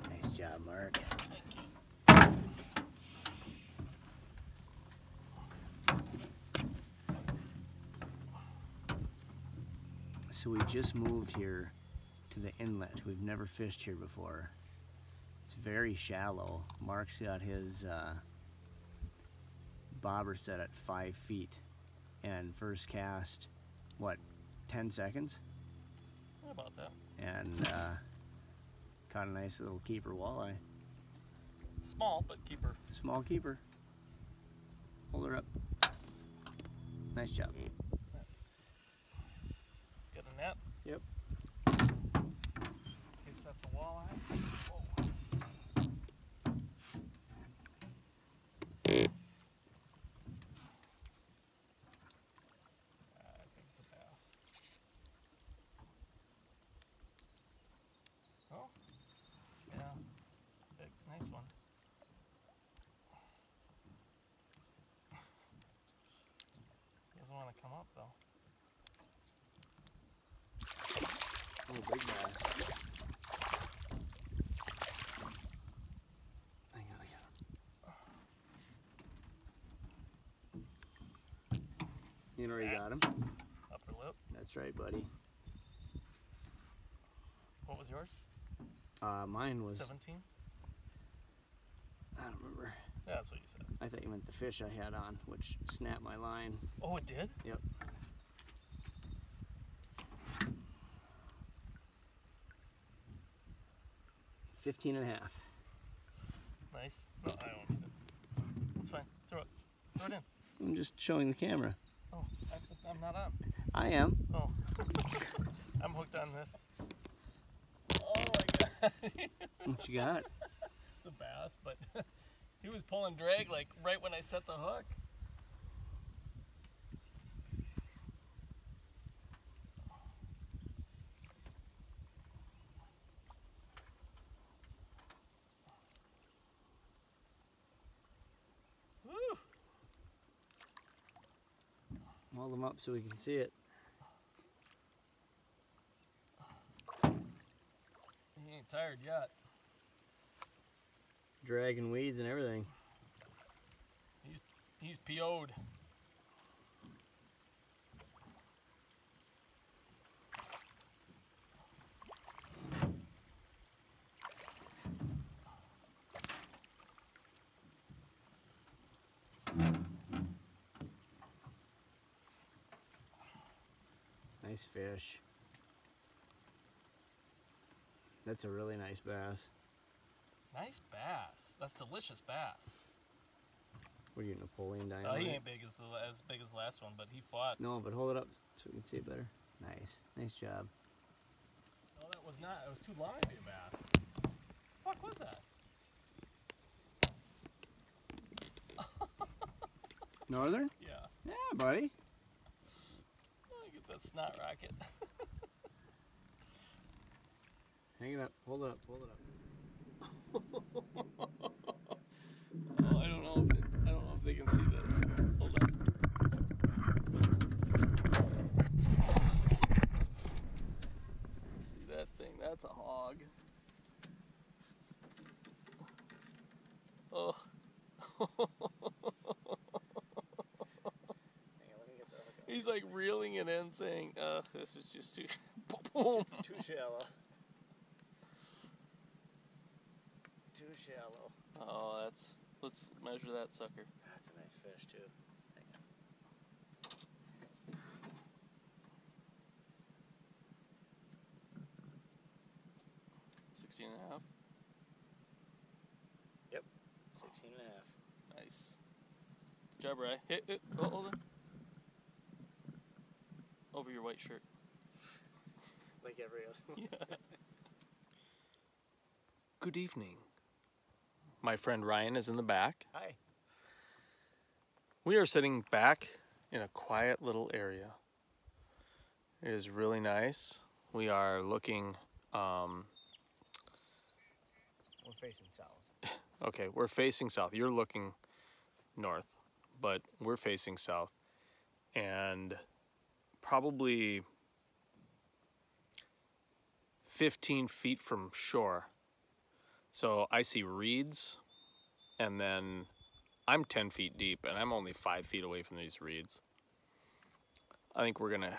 Nice job, Mark. So we just moved here to the inlet. We've never fished here before. It's very shallow. Mark's got his uh, bobber set at five feet. And first cast, what, 10 seconds? How about that? And uh, caught a nice little keeper walleye. Small, but keeper. Small keeper. Hold her up. Nice job. Get Yep. Guess that's a walleye. Whoa. I think it's a bass. Oh, yeah, big, nice one. He doesn't want to come up though. Oh, big bass. Hang on, I got him. You you got him? Upper lip. That's right, buddy. What was yours? Uh, mine was. 17? I don't remember. Yeah, that's what you said. I thought you meant the fish I had on, which snapped my line. Oh, it did? Yep. Fifteen and a half. Nice. No, I don't need it. It's fine. Throw it. Throw it in. I'm just showing the camera. I, I'm not on. I am. Oh. [laughs] I'm hooked on this. Oh my god. What you got? it's a bass, but [laughs] he was pulling drag like right when I set the hook. up so we can see it. He ain't tired yet. Dragging weeds and everything. He's, he's PO'd. Nice fish. That's a really nice bass. Nice bass. That's delicious bass. What are you, Napoleon Oh, Dynamite? he ain't big as the, as big as the last one, but he fought. No, but hold it up so we can see it better. Nice. Nice job. No, that was not. It was too long to be a bass. Fuck was that? Northern? [laughs] Yeah. Yeah, buddy. I get that snot rocket. Hang it up. Hold it up. Hold it up. Oh, I don't know if it, I don't know if they can see this. Hold on. See that thing? That's a hog. Oh. [laughs] He's like reeling it in, saying, "Ugh, this is just too." [laughs] Boom. Too shallow. Too shallow. Oh, that's. Let's measure that sucker. That's a nice fish too. 16 and a half. 16 and a half. Nice. Good job, Ray. Hit it. Oh, hold on. Over your white shirt. Like every other [laughs] Yeah. Good evening. My friend Ryan is in the back. Hi. We are sitting back in a quiet little area. It is really nice. We are looking, um, We're facing south. [laughs] okay, we're facing south. You're looking north, but we're facing south. And probably 15 feet from shore. So I see reeds, and then I'm 10 feet deep, and I'm only five feet away from these reeds. I think we're gonna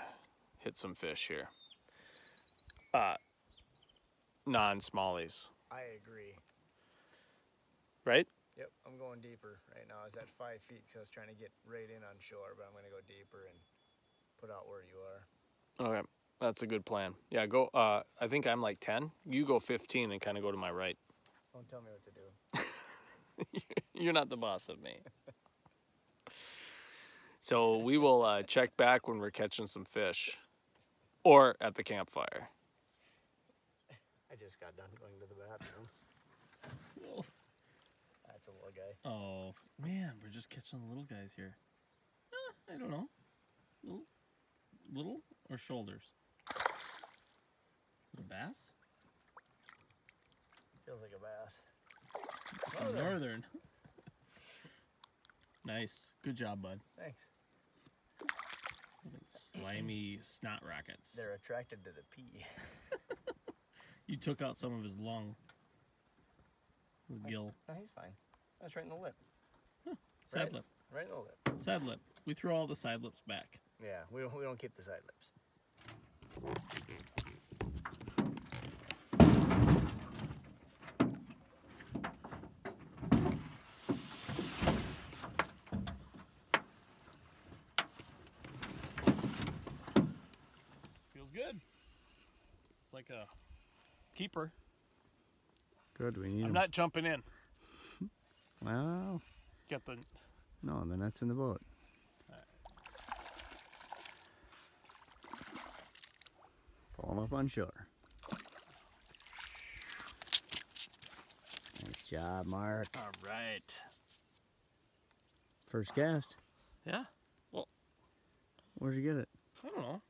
hit some fish here. Uh, non-smallies, I agree. right? Yep, I'm going deeper right now. I was at five feet because I was trying to get right in on shore, but I'm going to go deeper and put out where you are. Okay, that's a good plan. Yeah, go. Uh, I think I'm like 10. You go 15 and kind of go to my right. Don't tell me what to do. [laughs] You're not the boss of me. [laughs] So we will uh, check back when we're catching some fish, or at the campfire. I just got done going to the bathrooms. [laughs] That's a little guy. Oh man, we're just catching the little guys here. Eh, I don't know. Little, little or shoulders? Little bass? Feels like a bass. Some northern. [laughs] nice. Good job, bud. Thanks. Slimy snot rockets. They're attracted to the pee. [laughs] You took out some of his lung. His oh, gill. No, he's fine. That's right in the lip. Side Right. lip. Right in the lip. Side lip. We throw all the side lips back. Yeah, we don't, we don't keep the side lips. Feels good. It's like a keeper. Good, we need I'm not jumping in. [laughs] Well, Get the no, the net's in the boat. Him up on shore. Nice job, Mark. All right. First cast. Yeah. Well, where'd you get it? I don't know.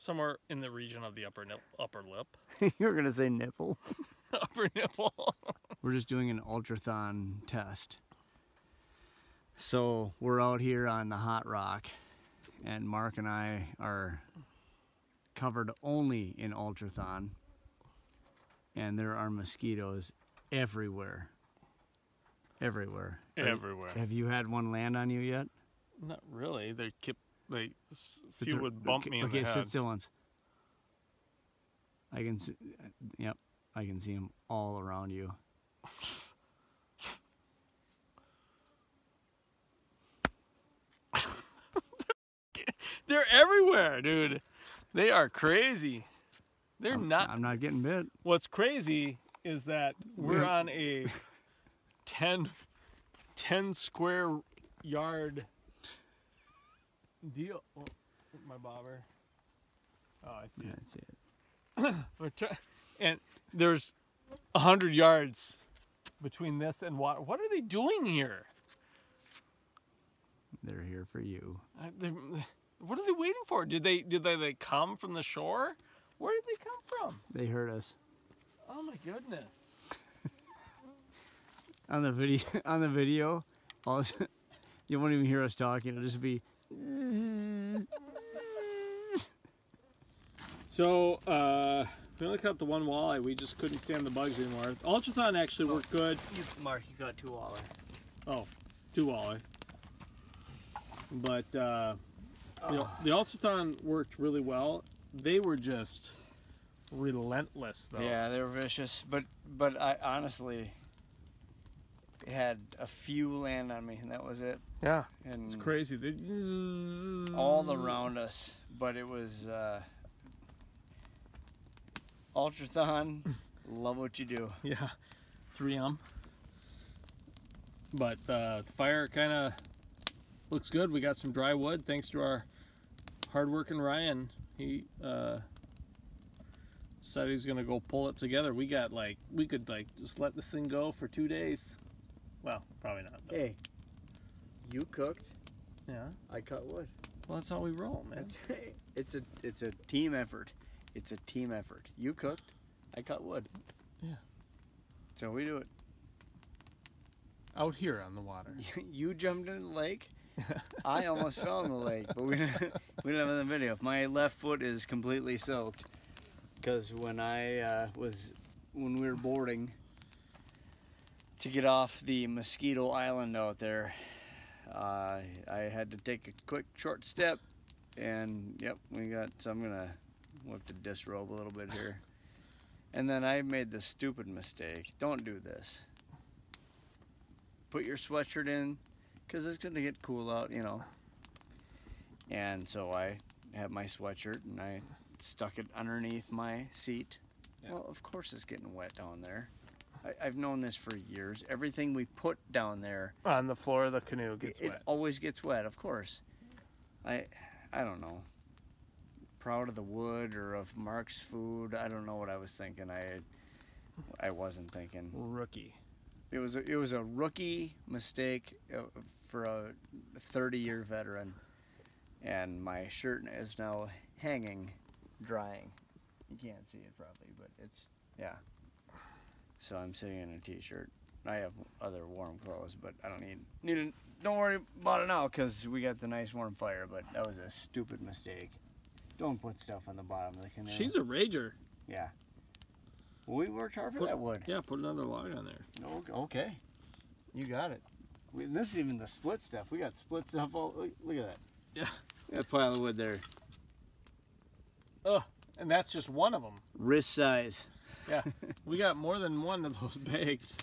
Somewhere in the region of the upper nip, upper lip, [laughs] [laughs] you were gonna say nipple. [laughs] upper nipple. We're just doing an ultrathon test. So we're out here on the hot rock, and Mark and I are covered only in ultrathon, and there are mosquitoes everywhere. everywhere. You- everywhere. Have you had one land on you yet? Not really. They keep they s- It's few would bump okay, me in Okay, the sit still once. I can see. Yep, I can see them all around you. [laughs] They're everywhere, dude. They are crazy. They're I'm, not. I'm not getting bit. What's crazy is that we're on a 10, 10 square yard deal. Oh, my bobber. Oh, I see it. That's it. [coughs] We're try- and there's a hundred yards between this and water. What are they doing here? They're here for you. I- they're- What are they waiting for? Did they did they, they come from the shore? Where did they come from? They heard us Oh my goodness! [laughs] on the video. [laughs] On the video, all [laughs] you won't even hear us talking. It'll just be. So uh, we only caught the one walleye. We just couldn't stand the bugs anymore. Ultrathon actually worked good. You, Mark, you got two walleye. Oh, two walleye. But uh, the, the Ultrathon worked really well. They were just relentless, though. Yeah, they were vicious, but but I honestly had a few land on me, and that was it. yeah, And it's crazy. They all around us, but it was uh, Ultrathon. [laughs] love what you do. Yeah, 3M. But uh, the fire kind of looks good. We got some dry wood thanks to our hardworking Ryan. He uh, said he was gonna go pull it together. We got like we could like just let this thing go for two days. Well, probably not. but- Hey, you cooked. Yeah. I cut wood. Well, that's how we roll, man. It's [laughs] it's a it's a team effort. It's a team effort. You cooked. I cut wood. Yeah. So we do it. Out here on the water. [laughs] you jumped in the lake. I almost fell in the lake, but we didn't, [laughs] we didn't have the video. My left foot is completely soaked because when I uh, was when we were boarding to get off the mosquito island out there, uh, I had to take a quick short step, and yep, we got. So I'm gonna we'll have to disrobe a little bit here. And then I made the stupid mistake. Don't do this. Put your sweatshirt in because it's going to get cool out, you know. And so I had my sweatshirt and I stuck it underneath my seat. Yeah. Well, of course it's getting wet down there. I, I've known this for years. Everything we put down there, On the floor of the canoe gets it wet. It always gets wet. Of course. I, I don't know. Proud of the wood or of Mark's food. I don't know what I was thinking. I, I wasn't thinking. Rookie. It was a, it was a rookie mistake uh, for a 30 year veteran, and my shirt is now hanging, drying. You can't see it probably, but it's yeah. So I'm sitting in a t-shirt. I have other warm clothes, but I don't need need. To, don't worry about it now, cause we got the nice warm fire. But that was a stupid mistake. Don't put stuff on the bottom of the canoe. She's a rager. yeah. We worked hard for Put- that wood. Yeah, put another log on there. Okay, you got it. We, this is even the split stuff. We got split stuff. All look, look at that. Yeah. That pile of wood there. Oh, and that's just one of them. Wrist size. Yeah, [laughs] we got more than one of those bags.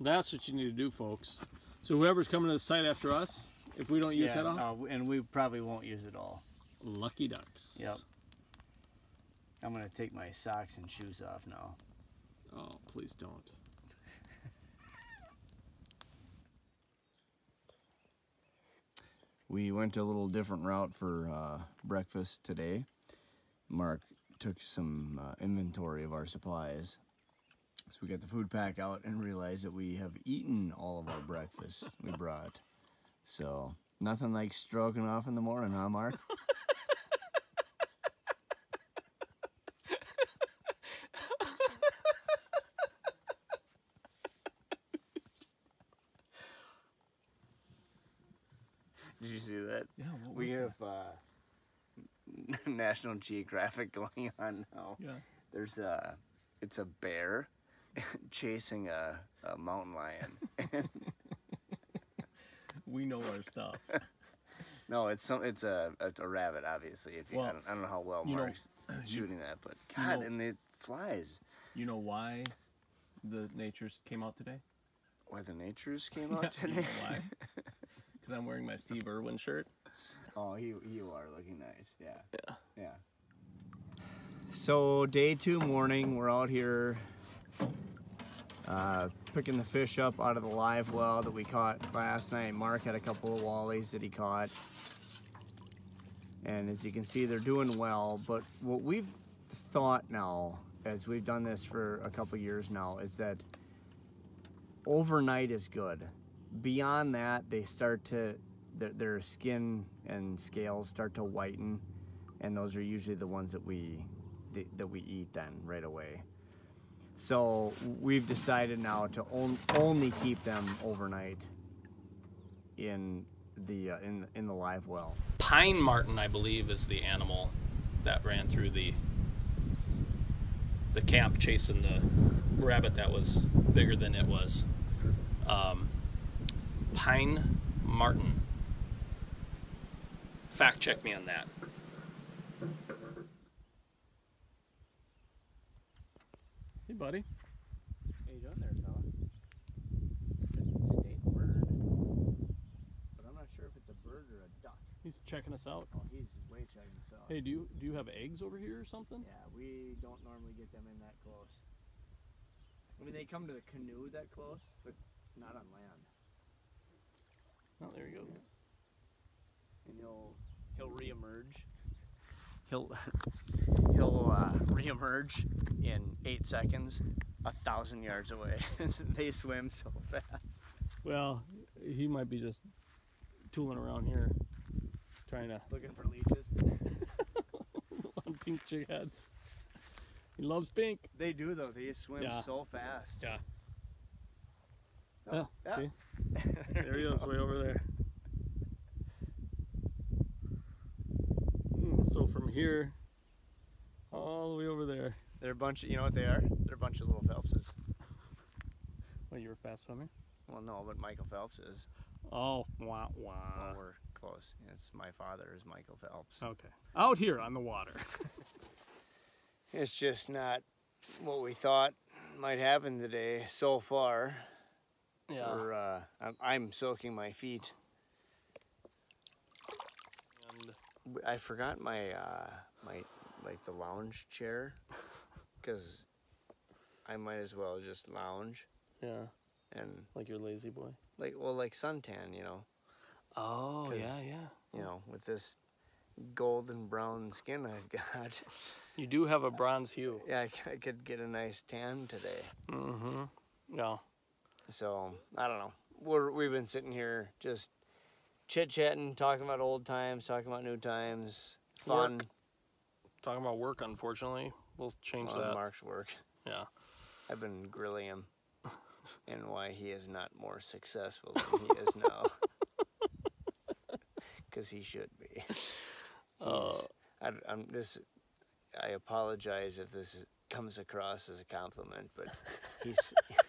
That's what you need to do, folks. So whoever's coming to the site after us, if we don't use yeah, that all, uh, and we probably won't use it all. lucky ducks. Yep. I'm gonna take my socks and shoes off now. Oh, please don't. We went a little different route for uh, breakfast today. Mark took some uh, inventory of our supplies. So we got the food pack out and realized that we have eaten all of our breakfast we brought. So nothing like stroking off in the morning, huh, Mark? [laughs] Did you see that? Yeah, what we have National Geographic [laughs] going on now. Yeah. There's a, it's a bear [laughs] chasing a, a mountain lion. [laughs] We know our stuff. no, it's some it's a, a, a rabbit, obviously. If you, I, don't, I don't know how well you know, Mark's [clears throat] shooting that, but you God, know- and it flies. You know why the natures came out today? Why the natures came out You know today? why? Because I'm wearing my Steve Irwin shirt. Oh, you you are looking nice. Yeah. Yeah. Yeah. So day two morning, we're out here uh, picking the fish up out of the live well that we caught last night. Mark had a couple of wallies that he caught. And as you can see, they're doing well. But what we've thought now, as we've done this for a couple years now, is that overnight is good. Beyond that, they start to, their, their skin and scales start to whiten. And those are usually the ones that we, that, we eat then right away. So we've decided now to on, only keep them overnight in the uh, in in the live well. Pine marten, I believe, is the animal that ran through the the camp chasing the rabbit that was bigger than it was. Um, pine marten. Fact check me on that. Hey, buddy. How you doing there, fella? It's the state bird, but I'm not sure if it's a bird or a duck. He's checking us out. Oh, he's way checking us out. Hey, do you do you have eggs over here or something? Yeah, we don't normally get them in that close. I mean, they come to the canoe that close, but not on land. Oh, there he goes. and he'll he'll reemerge. He'll [laughs] he'll uh, reemerge in eight seconds, a thousand yards away. [laughs] they swim so fast. Well, he might be just tooling around here, trying to Looking for leeches. [laughs] on pink jig. He loves pink. They do though. They swim Yeah. so fast. Yeah. Oh, yeah. See, there he is, way over there. So from here, all the way over there. They're a bunch. Of, you know what they are? They're a bunch of little Phelpses. well, you were a fast swimmer. Well, no, but Michael Phelps is. Oh, wah Oh, wah. we're close. It's my father is Michael Phelps. Okay. Out here on the water. [laughs] It's just not what we thought might happen today so far. Yeah. Uh, I'm, I'm soaking my feet. And W- I forgot my uh, my like the lounge chair [laughs] because I might as well just lounge yeah, and like your lazy boy. like well like suntan, you know, Oh yeah, yeah. you know with this golden brown skin I've got. [laughs] You do have a bronze hue. yeah, I could get a nice tan today. Mm-hmm. Yeah. So I don't know. We're we've been sitting here just chit chatting, talking about old times, talking about new times, fun. Work. Talking about work, unfortunately, we'll change Well, that. Mark's work. Yeah. I've been grilling him [laughs] and why he is not more successful than he is [laughs] now. Because he should be. Uh, I, am just. I apologize if this is, comes across as a compliment, but he's [laughs]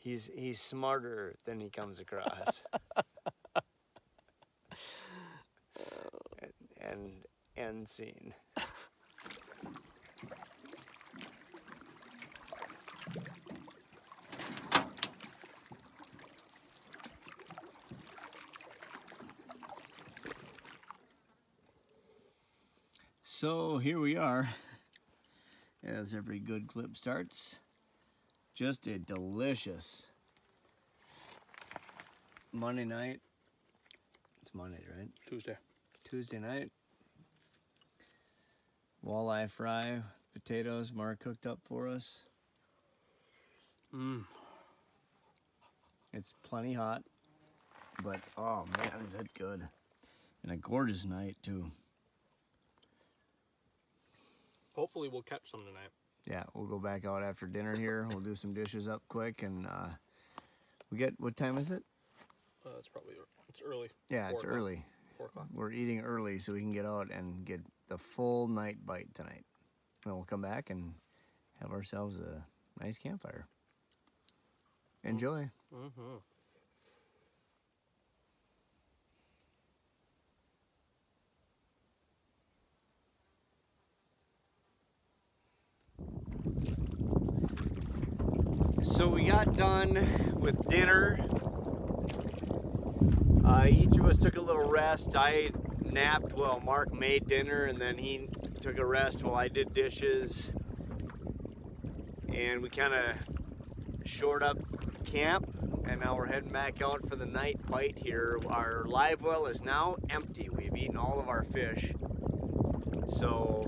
he's he's smarter than he comes across. [laughs] and end scene. So here we are, [laughs] as every good clip starts. Just a delicious Monday night. It's Monday, right? Tuesday. Tuesday night. Walleye fry, potatoes Mark cooked up for us. Mm. It's plenty hot, but oh man, is that good. And a gorgeous night too. Hopefully, we'll catch some tonight. Yeah, we'll go back out after dinner here. We'll do some dishes up quick and uh, we get, what time is it? Uh, it's probably it's early. Yeah, it's early. Four o'clock. We're eating early so we can get out and get the full night bite tonight. Then we'll come back and have ourselves a nice campfire. Enjoy. Mm-hmm. So we got done with dinner. Uh, each of us took a little rest. I napped while Mark made dinner, and then he took a rest while I did dishes. And we kind of shored up camp, and now we're heading back out for the night bite here. Our live well is now empty. We've eaten all of our fish. So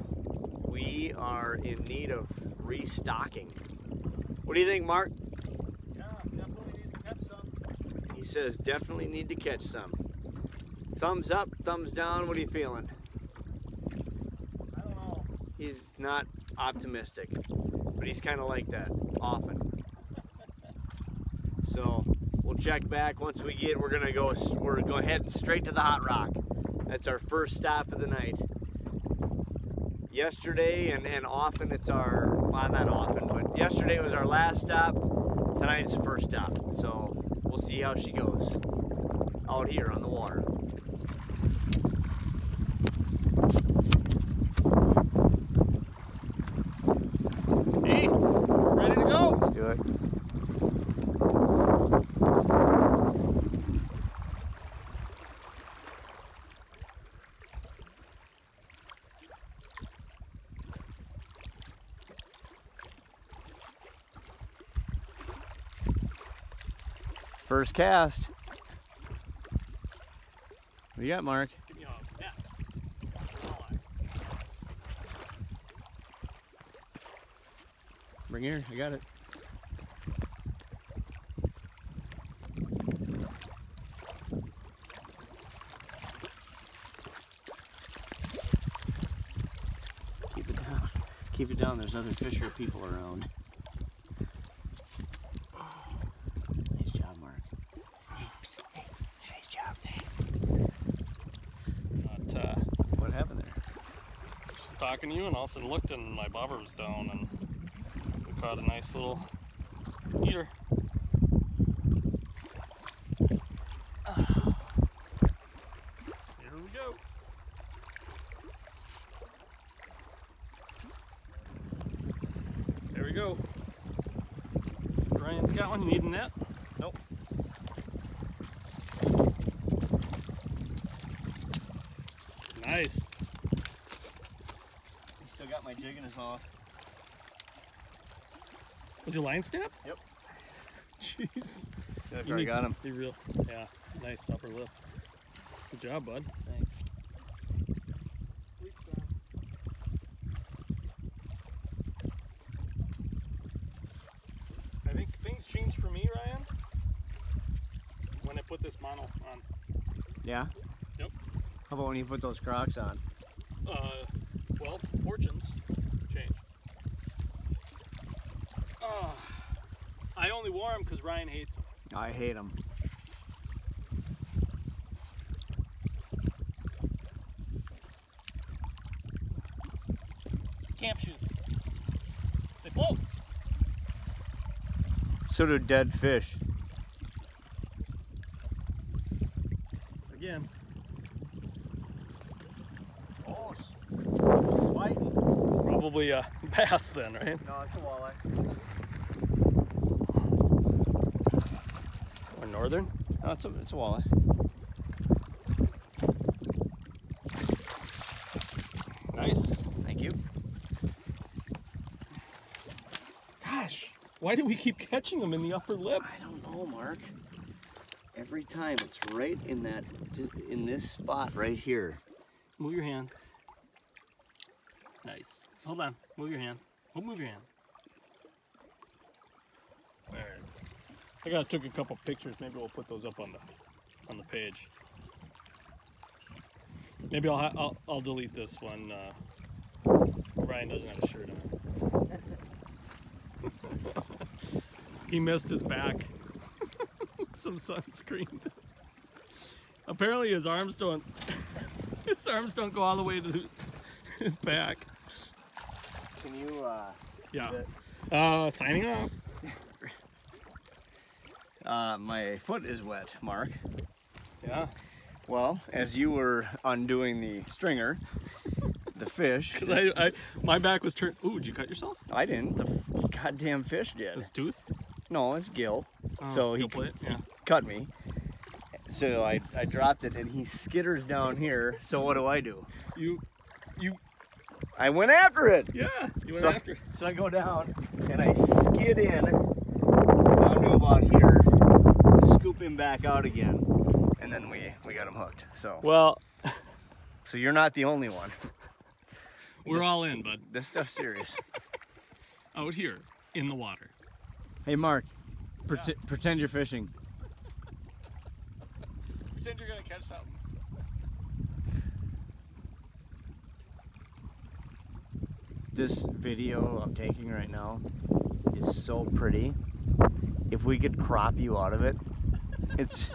we are in need of restocking. What do you think, Mark? Yeah, definitely need to catch some. He says definitely need to catch some. Thumbs up, thumbs down, what are you feeling? I don't know. He's not optimistic, but he's kind of like that often. [laughs] So we'll check back once we get. We're gonna go. We're going head straight to the Hot Rock. That's our first stop of the night. Yesterday and and often it's our not often, but yesterday was our last stop. Tonight is the first stop. So we'll see how she goes out here on the water. First cast. What you got, Mark? Bring here. I got it. Keep it down. Keep it down. There's other fisher people around. Nice job, Mark. Nice job, thanks. Not, uh, What happened there? just talking to you, and all of a sudden looked, and my bobber was down, and we caught a nice little eater. Here we go. There we go. Ryan's got one. You need a net? Nope. Nice. He still got my jig in his mouth. Would you line snap? Yep. Jeez. I've You got him. Be real. Yeah. Nice upper lip. Good job, bud. Thanks. I think things changed for me, Ryan, when I put this mono on. Yeah? Yep. How about when you put those Crocs on? Uh, well, fortunes change. Uh, I only wore them because Ryan hates them. I hate them. Camp shoes. They float. So do dead fish. Again. Oh, fighting. It's probably uh, a [laughs] bass then, right? No, it's a walleye. Or northern. No, it's a, it's a walleye. Nice. Thank you. Gosh, why do we keep catching them in the upper lip? I don't know, Mark. Every time it's right in that, in this spot right here. Move your hand. Nice. Hold on. Move your hand. Oh, move your hand. I got took a couple pictures. Maybe we'll put those up on the on the page. Maybe I'll I'll, I'll delete this one. Uh, Ryan doesn't have a shirt on. [laughs] he missed his back. [laughs] Some sunscreen. Apparently his arms don't [laughs] his arms don't go all the way to his back. Can you, uh, Yeah. Uh, signing off. Uh, my foot is wet, Mark. Yeah. Well, as you were undoing the stringer, the fish. [laughs] 'Cause I, I, my back was turned. Ooh, did you cut yourself? I didn't. The f- goddamn fish did. His tooth? No, it's gill. Oh, so he, Plate? he cut me. So I, I dropped it and he skitters down here. So what do I do? You, you, I went after it. yeah. You went So, after. so I go down and I skid in down to about here, him back out again, and then we, we got him hooked. So Well, [laughs] so you're not the only one. [laughs] we're This- all in, bud. This stuff's serious. [laughs] Out here in the water. Hey, Mark, prete- pretend you're fishing. Pretend you're gonna catch something. this video I'm taking right now is so pretty. If we could crop you out of it, it's.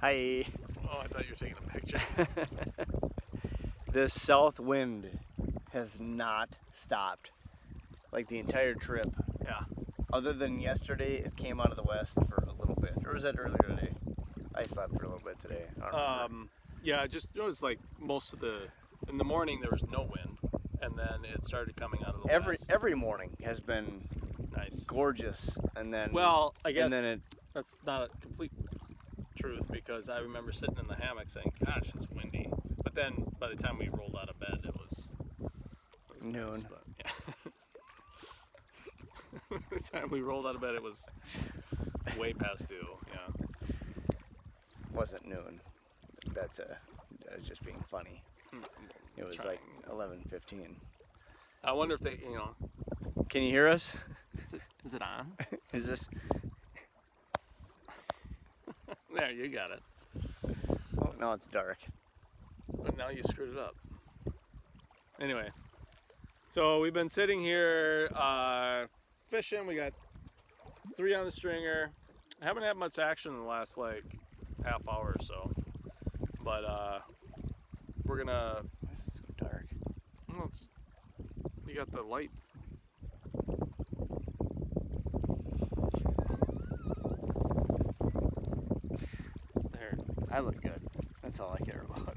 Hi. Oh, I thought you were taking a picture. [laughs] the south wind has not stopped. Like the entire trip. Yeah. Other than yesterday, it came out of the west for a little bit. Or was that earlier today? I slept for a little bit today. I don't remember. Um, yeah, just it was like most of the in the morning there was no wind, and then it started coming out of the every west. every morning has been nice. gorgeous, and then Well, I guess and then it that's not a complete truth because I remember sitting in the hammock saying, "Gosh, it's windy," but then by the time we rolled out of bed, it was, it was nice, Noon. but, yeah. [laughs] by the time we rolled out of bed, it was way past due. Yeah. wasn't noon. That's a that just being funny. It was like 11:15. I wonder if they, you know, Can you hear us? is it is it on? [laughs] Is this? [laughs] there, you got it. Oh, no, it's dark. But now you screwed it up. Anyway, so we've been sitting here uh, fishing. We got three on the stringer. I haven't had much action in the last like half hour or so, but uh, we're gonna. Why is it so dark? Well, it's, you got the light. There. I look good. That's all I care about.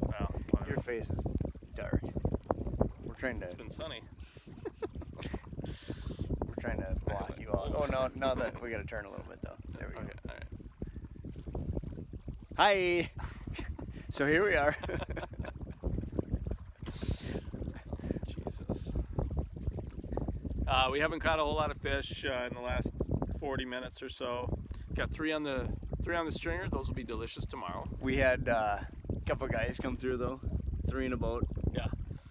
Wow. Your face is dark. We're trying to It's been sunny. [laughs] we're trying to [laughs] block you out. Oh no, no, that we gotta turn a little bit though. There we go. All right. Hi. [laughs] So here we are. Uh, we haven't caught a whole lot of fish uh, in the last 40 minutes or so. Got three on the three on the stringer. Those will be delicious tomorrow. we had uh, a couple guys come through though, three in a boat. [laughs]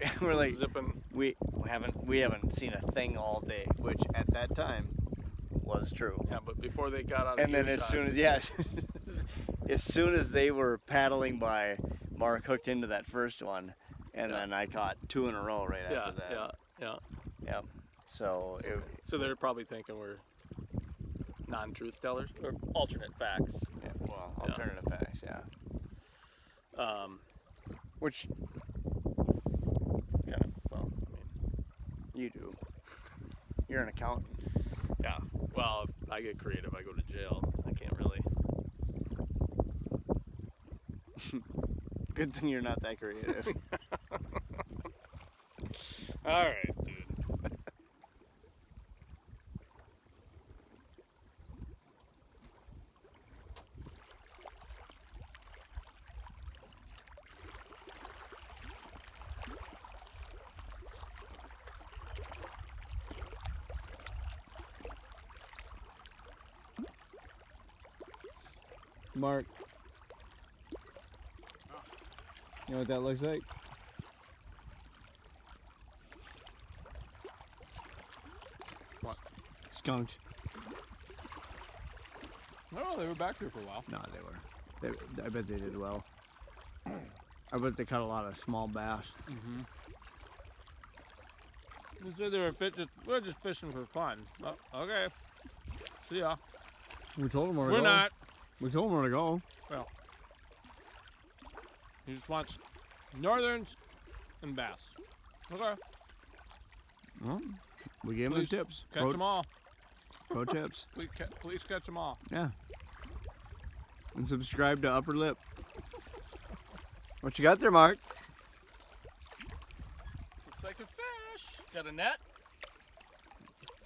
Yeah. we're like, zipping. we we haven't we haven't seen a thing all day, which at that time was true. Yeah, but before they got out of And then as soon as yeah, [laughs] as soon as they were paddling by, Mark hooked into that first one, and Yeah. then I caught two in a row right yeah, after that. yeah, yeah. Yep. So it, So they're probably thinking we're non-truth tellers or alternate facts. yeah, well, Yeah. alternative facts, yeah. Um, Which kind of. Well, I mean, you do. You're an accountant. yeah. Well, if I get creative, I go to jail. I can't really. [laughs] Good thing you're not that creative. [laughs] All right, dude. Mark. You know what that looks like? What? Skunked. No, they were back here for a while. No, they were. They, I bet they did well. I bet they caught a lot of small bass. Mm-hmm. They said they were fit just, we're just fishing for fun. Oh, okay. See ya. We told them where to We're go. not. We told him where to go. Well, he just wants northerns and bass. Okay. Well, we gave him the tips. Catch Pro, them all. pro tips. [laughs] Please, ca- please catch them all. Yeah. And subscribe to Upper Lip. What you got there, Mark? Looks like a fish. Got a net?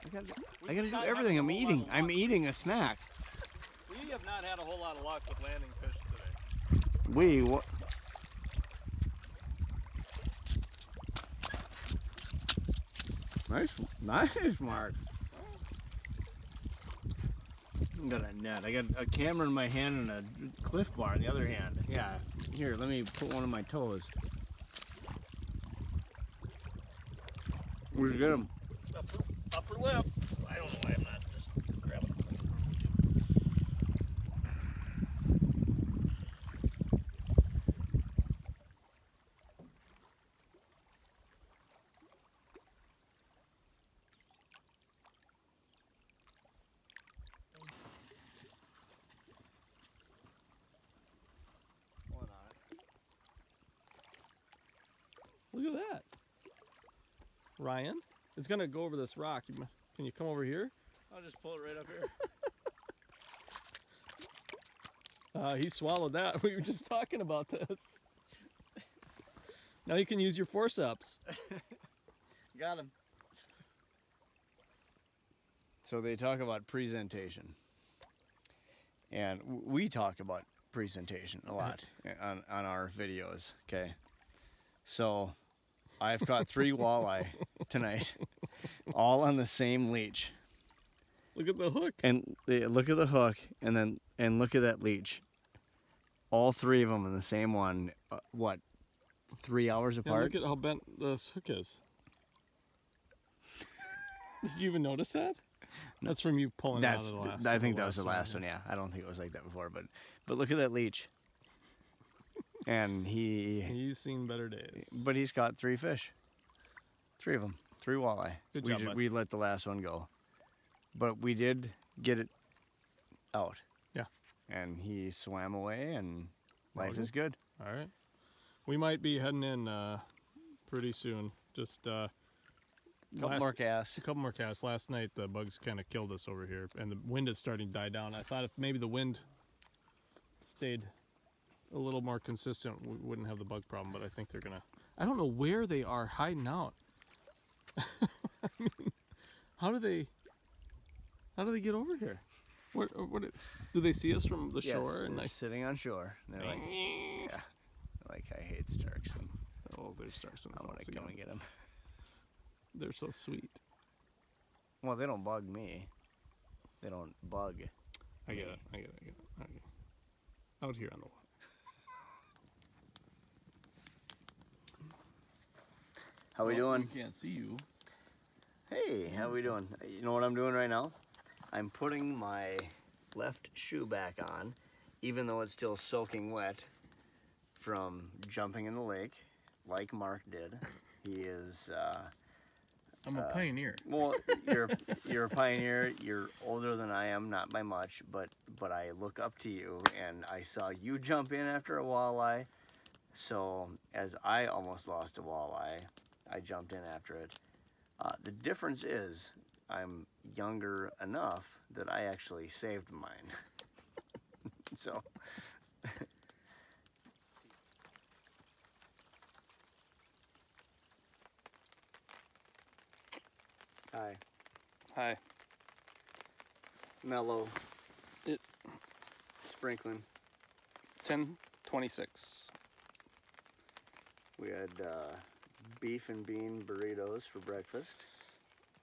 I gotta, I gotta do everything. I'm eating. I'm eating a snack. We have not had a whole lot of luck with landing fish today. We what? Nice, nice, Mark. I got a net. I got a camera in my hand and a Clif Bar in the other hand. Yeah. Here, let me put one on my toes. Where'd you get him? Upper, upper lip. I don't know why I'm not just grabbing Look at that. Ryan, it's gonna go over this rock. You Can you come over here? I'll just pull it right up here. [laughs] Uh, he swallowed that. [laughs] We were just talking about this. Now you can use your forceps. [laughs] Got him. So they talk about presentation, and we talk about presentation a lot on on our videos. Okay, so I've caught three walleye tonight, all on the same leech. Look at the hook. And look at the hook, and then and look at that leech. All three of them in the same one. Uh, what? Three hours apart. Yeah, look at how bent this hook is. [laughs] Did you even notice that? That's from you pulling it out of the last. I think that was the last yeah. one. Yeah, I don't think it was like that before, but but look at that leech. and he, He's seen better days. but he's caught three fish. Three of them, three walleye. Good we job, ju- bud. we let the last one go, but we did get it out. Yeah. And he swam away, and life Okay. is good. All right. We might be heading in uh, pretty soon. Just uh, Couple last- more casts. A couple more casts. Last night the bugs kind of killed us over here, and the wind is starting to die down. I thought if maybe the wind stayed a little more consistent, we wouldn't have the bug problem. But I think they're gonna. I don't know where they are hiding out. I [laughs] mean, how do they? How do they get over here? What? What? Do they see us from the Yes, shore? And they're like, sitting on shore. They're like, [laughs] yeah, like I hate Starks. And oh, there's Starks and I want to come and get them. [laughs] They're so sweet. Well, they don't bug me. They don't bug. I get it. I get it. I get it. Okay. Out here on the water. How are we doing? can't see you. Hey, how we doing? You know what I'm doing right now? I'm putting my left shoe back on, even though it's still soaking wet from jumping in the lake, like Mark did. He is, uh, I'm a pioneer. well, [laughs] you're you're a pioneer. You're older than I am, not by much, but but I look up to you, and I saw you jump in after a walleye. So as I almost lost a walleye, I jumped in after it. Uh, the difference is I'm younger enough that I actually saved mine. [laughs] so hi, Hi. mellow. It- sprinkling. 1026. We had uh, beef and bean burritos for breakfast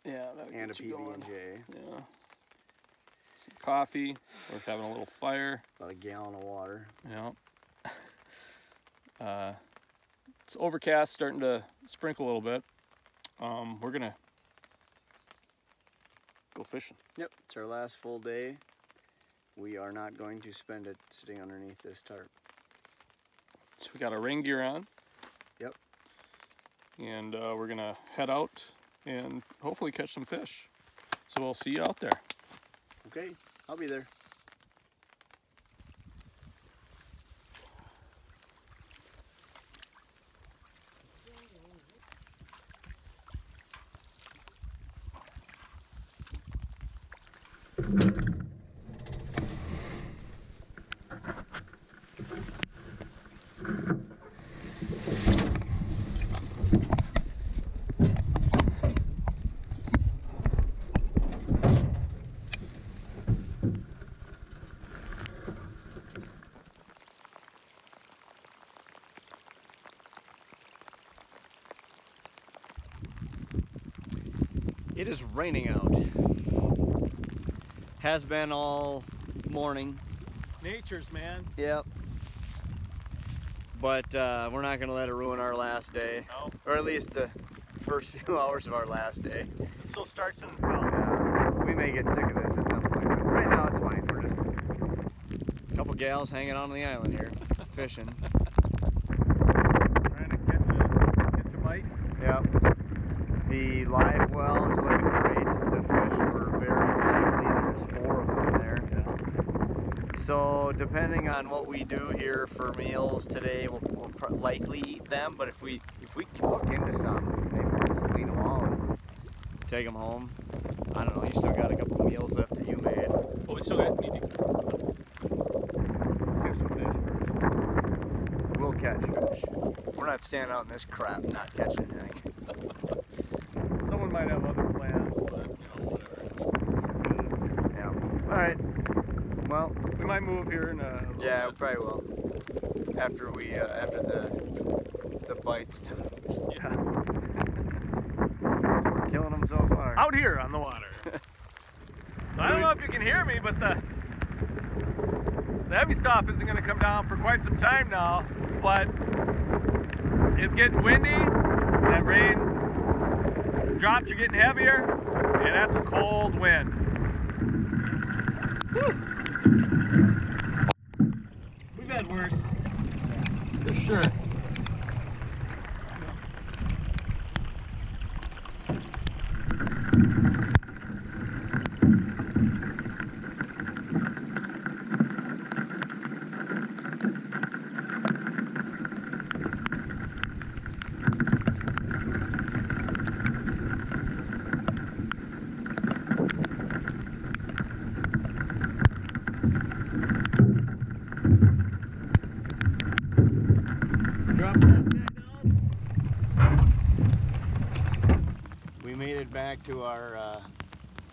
Yeah, that and a PB and J. Yeah. Some coffee. We're having a little fire. About a gallon of water. Yeah. [laughs] Uh, it's overcast, starting to sprinkle a little bit. Um, we're gonna go fishing. Yep, it's our last full day. We are not going to spend it sitting underneath this tarp. So we got our rain gear on. And uh, we're gonna head out and hopefully catch some fish. So we'll see you out there. Okay, I'll be there. It is raining out. Has been all morning. Nature's man. Yep. But uh, we're not going to let it ruin our last day. No. Or at least the first [laughs] few hours of our last day. It still starts in We may get sick of this at some point. But right now it's fine. We're just a couple gals hanging on the island here, fishing. [laughs] trying to catch a, catch a bite. Yep. The live well is looking great. The fish were very lively. There's four of them there. So depending on what we do here for meals today, we'll, we'll likely eat them. But if we if we cook into some, maybe we'll just clean them all and take them home. I don't know. You still got a couple meals left that you made. Oh, we still got need to Let's get some fish first. We'll catch fish. We're not standing out in this crap not catching anything. Someone might have other plans, but you know, whatever. Yeah. All right. Well, We might move here in a little Yeah, we bit. probably will. After we, uh, after the bites. yeah. Killing them so far. Out here on the water. [laughs] I don't know if you can hear me, but the the heavy stuff isn't going to come down for quite some time now. But it's getting windy. That rain drops are getting heavier, and that's a cold wind. Whew. We've had worse. For sure. Drop that guy down. We made it back to our uh,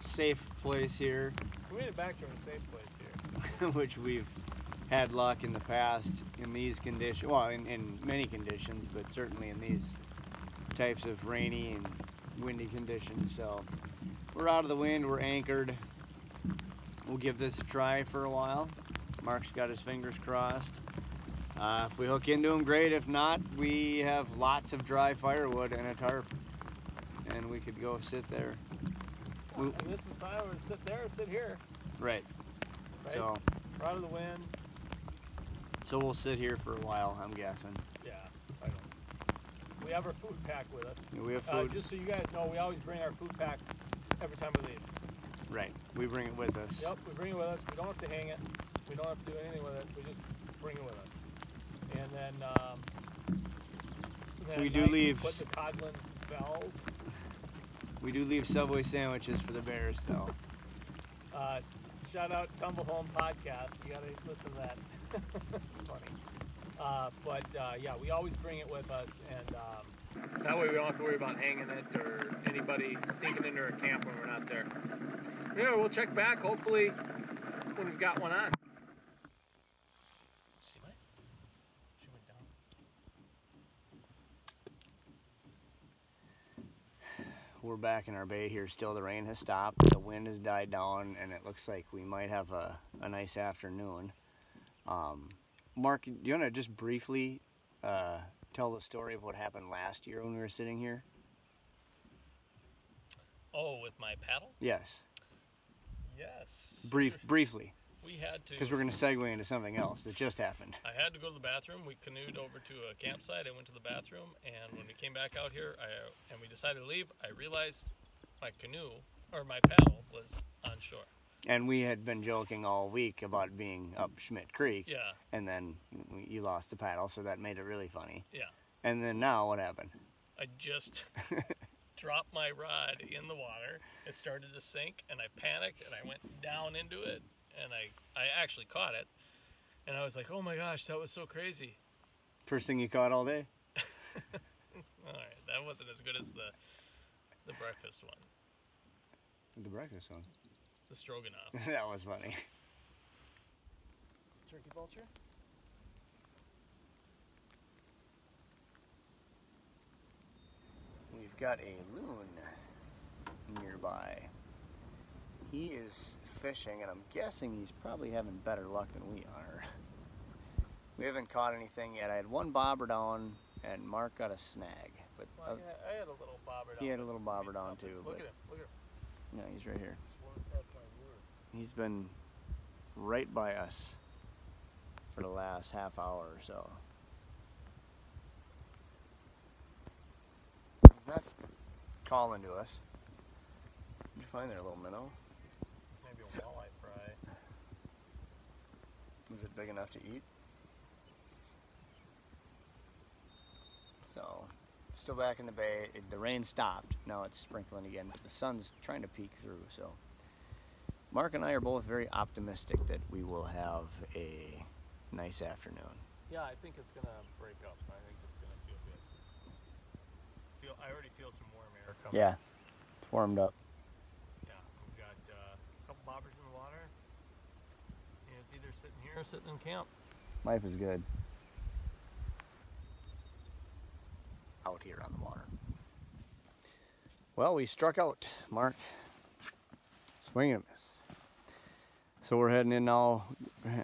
safe place here, We made it back to a safe place here. [laughs] which we've had luck in the past in these conditions. Well, in, in many conditions, but certainly in these types of rainy and windy conditions. So we're out of the wind. We're anchored. We'll give this a try for a while. Mark's got his fingers crossed. Uh, if we hook into them, great. If not, we have lots of dry firewood and a tarp, and we could go sit there. We- this is fine. We're sit there, sit here. Right. Right? So, out of the wind. so we'll sit here for a while. I'm guessing. Yeah, I don't. We have our food pack with us. We have Uh, food. just so you guys know, we always bring our food pack every time we leave. right. We bring it with us. Yep, we bring it with us. We don't have to hang it. We don't have to do anything with it. We just bring it with us. And then, um, then We do leave Put the codlin bells. [laughs] We do leave Subway sandwiches for the bears, though. Uh, shout out Tumble Home Podcast. You gotta listen to that. [laughs] it's funny. Uh, but uh, yeah, we always bring it with us, and um, that way we don't have to worry about hanging it or anybody sneaking into our camp when we're not there. Yeah, we'll check back hopefully when we've got one on. See my? She went down. We're back in our bay here. Still, the rain has stopped. The wind has died down, and it looks like we might have a, a nice afternoon. Um, Mark, do you want to just briefly uh, tell the story of what happened last year when we were sitting here? Oh, with my paddle? Yes, Yes. brief, briefly, We had to. because we're going to segue into something else that just happened. I had to go to the bathroom. We canoed over to a campsite. I went to the bathroom, and when we came back out here, I, and we decided to leave, I realized my canoe or my paddle was on shore. And we had been joking all week about being up Schmidt Creek, Yeah, and then you lost the paddle, so that made it really funny. Yeah. And then now what happened? I just [laughs] dropped my rod in the water. It started to sink, and I panicked, and I went down into it, and I I actually caught it, and I was like, oh my gosh, that was so crazy. First thing you caught all day? [laughs] All right, that wasn't as good as the the breakfast one, The breakfast one. the stroganoff. [laughs] that was funny. Turkey vulture. We've got a loon nearby. He is fishing, and I'm guessing he's probably having better luck than we are. [laughs] We haven't caught anything yet. I had one bobber down, and Mark got a snag. But Well, uh, I had a little bobber down. he had a little bobber down too, Look at him. Look at him. yeah, he's right here. Swerved past my lure. He's been right by us for the last half hour or so. He's not calling to us. Did you find there, little minnow? Maybe a walleye fry. Is it big enough to eat? So, still back in the bay. It, the rain stopped. Now it's sprinkling again, but the sun's trying to peek through. So, Mark and I are both very optimistic that we will have a nice afternoon. Yeah, I think it's gonna break up. I think it's gonna feel good. Feel. I already feel some warm air coming. Yeah, it's warmed up. Yeah. We've got uh, a couple bobbers in the water. And it's either sitting here sitting in camp. Life is good. Out here on the water. Well, we struck out, Mark. Swing and a miss. So we're heading in now,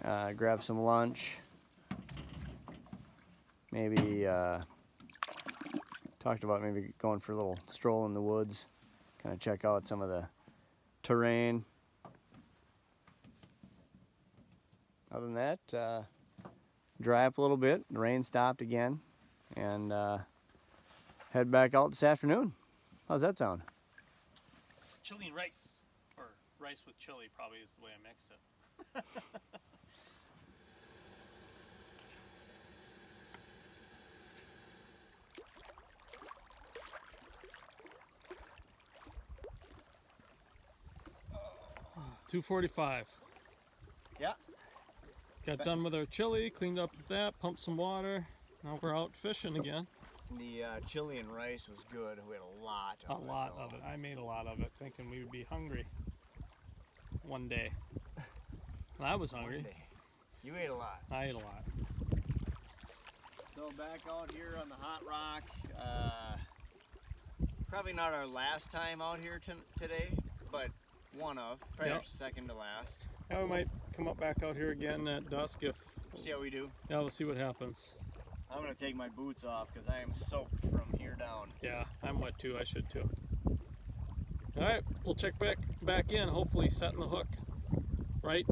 uh, grab some lunch. Maybe uh, talked about maybe going for a little stroll in the woods, kind of check out some of the terrain. Other than that, uh, dry up a little bit. The rain stopped again, and uh, head back out this afternoon. How's that sound? Chili and rice, or rice with chili, probably is the way I mixed it. Two forty-five. Got done with our chili, cleaned up that, pumped some water. Now we're out fishing again. The uh, chili and rice was good. We had a lot A of it. lot though. of it. I made a lot of it, thinking we would be hungry one day. And I was hungry. You ate a lot. I ate a lot. So back out here on the hot rock. Uh, probably not our last time out here to- today, but one of. Probably Yep. second to last. Yeah, we might come up back out here again at dusk if. See how we do. Yeah, we'll see what happens. I'm gonna take my boots off because I am soaked from here down. Yeah, I'm wet too. I should too. All right, we'll check back back in. Hopefully, setting the hook right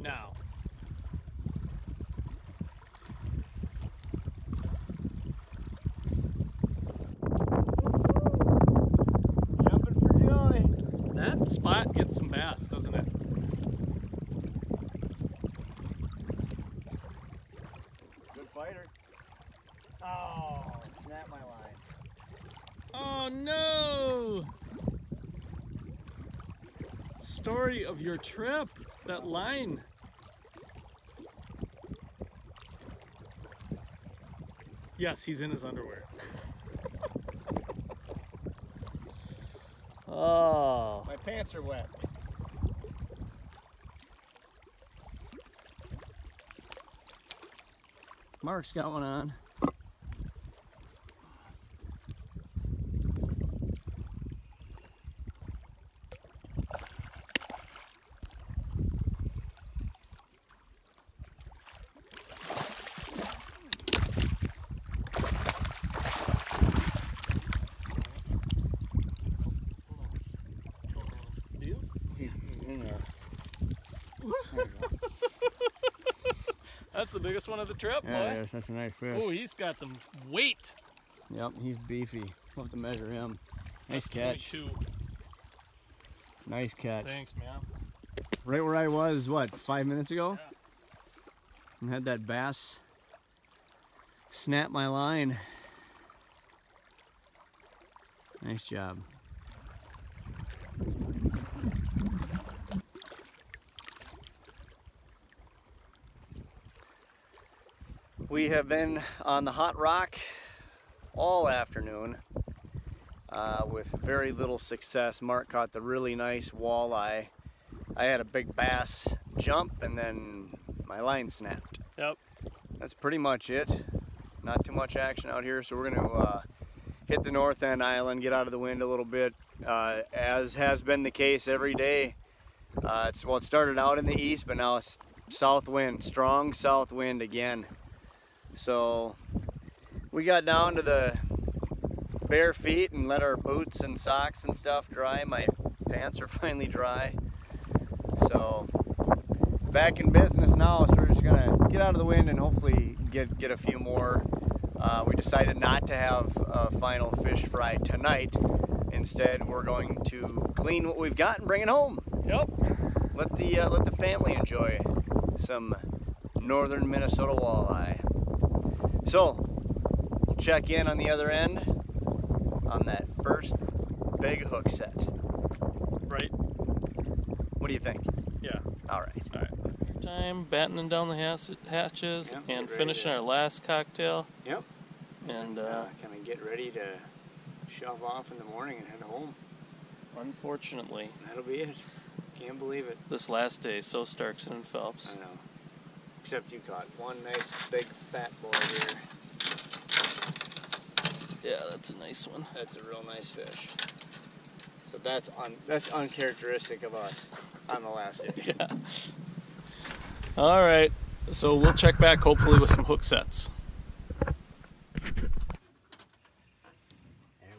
now. Jumping for joy. That spot gets some bass, doesn't it? Good fighter. Oh, snap my line. Oh no! Story of your trip. That line. Yes, he's in his underwear. [laughs] oh. My pants are wet. Mark's got one on. Do you? He's in there. That's the biggest one of the trip, Yeah, boy. yeah, such a nice fish. Oh, he's got some weight. Yep, he's beefy. We'll have to measure him. Nice That's catch. 22. Nice catch. Thanks, man. Right where I was, what, five minutes ago? Yeah. And had that bass snap my line. Nice job. We have been on the hot rock all afternoon uh, with very little success. Mark caught the really nice walleye. I had a big bass jump and then my line snapped. Yep. That's pretty much it. Not too much action out here, so we're gonna uh, hit the north end island, get out of the wind a little bit, uh, as has been the case every day. Uh, it's well, it started out in the east, but now it's south wind, strong south wind again. So we got down to the bare feet and let our boots and socks and stuff dry. My pants are [laughs] finally dry. So back in business now, so we're just gonna get out of the wind and hopefully get get a few more. Uh, we decided not to have a final fish fry tonight. Instead, we're going to clean what we've got and bring it home. Yep. Let the uh, let the family enjoy some northern Minnesota walleye. So we'll check in on the other end on that first big hook set. Right. What do you think? Yeah. All right. All right. Time battening down the hatches Yep, and finishing to- our last cocktail. Yep. And uh, kind of get ready to shove off in the morning and head home. unfortunately, That'll be it. Can't believe it. this last day, so Starkson and Phelps. I know. Except you caught one nice big fat boy here. Yeah, that's a nice one. That's a real nice fish. So that's un that's uncharacteristic of us [laughs] on the last day. Yeah. All right. So we'll check back hopefully with some hook sets. There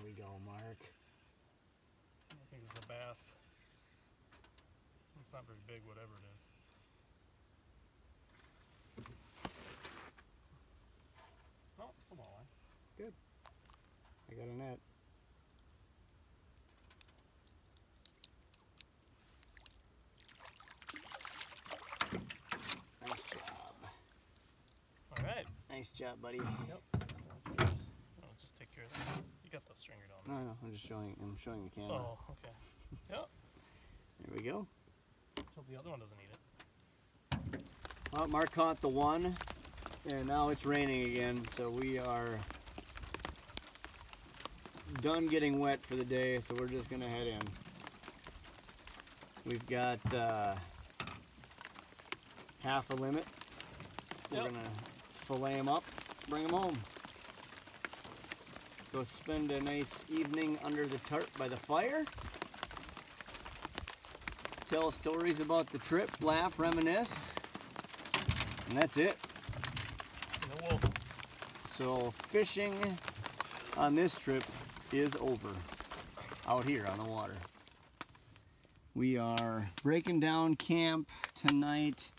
we go, Mark. I think it's a bass. It's not very big, whatever it is. No, it's a walleye. I got a net. Nice job. All right. Nice job, buddy. I'll just take care of that. You got the stringer down No, no, I'm just showing. I'm showing the camera. Oh, okay. Yep. There we go. So the other one doesn't eat it. Well, Mark caught the one, and now it's raining again, so we are done getting wet for the day, so we're just gonna head in. We've got uh, half a limit. We're Yep. gonna fillet them up, bring them home. Go spend a nice evening under the tarp by the fire. Tell stories about the trip, laugh, reminisce. And that's it. So fishing on this trip is over. Out here on the water. We are breaking down camp tonight.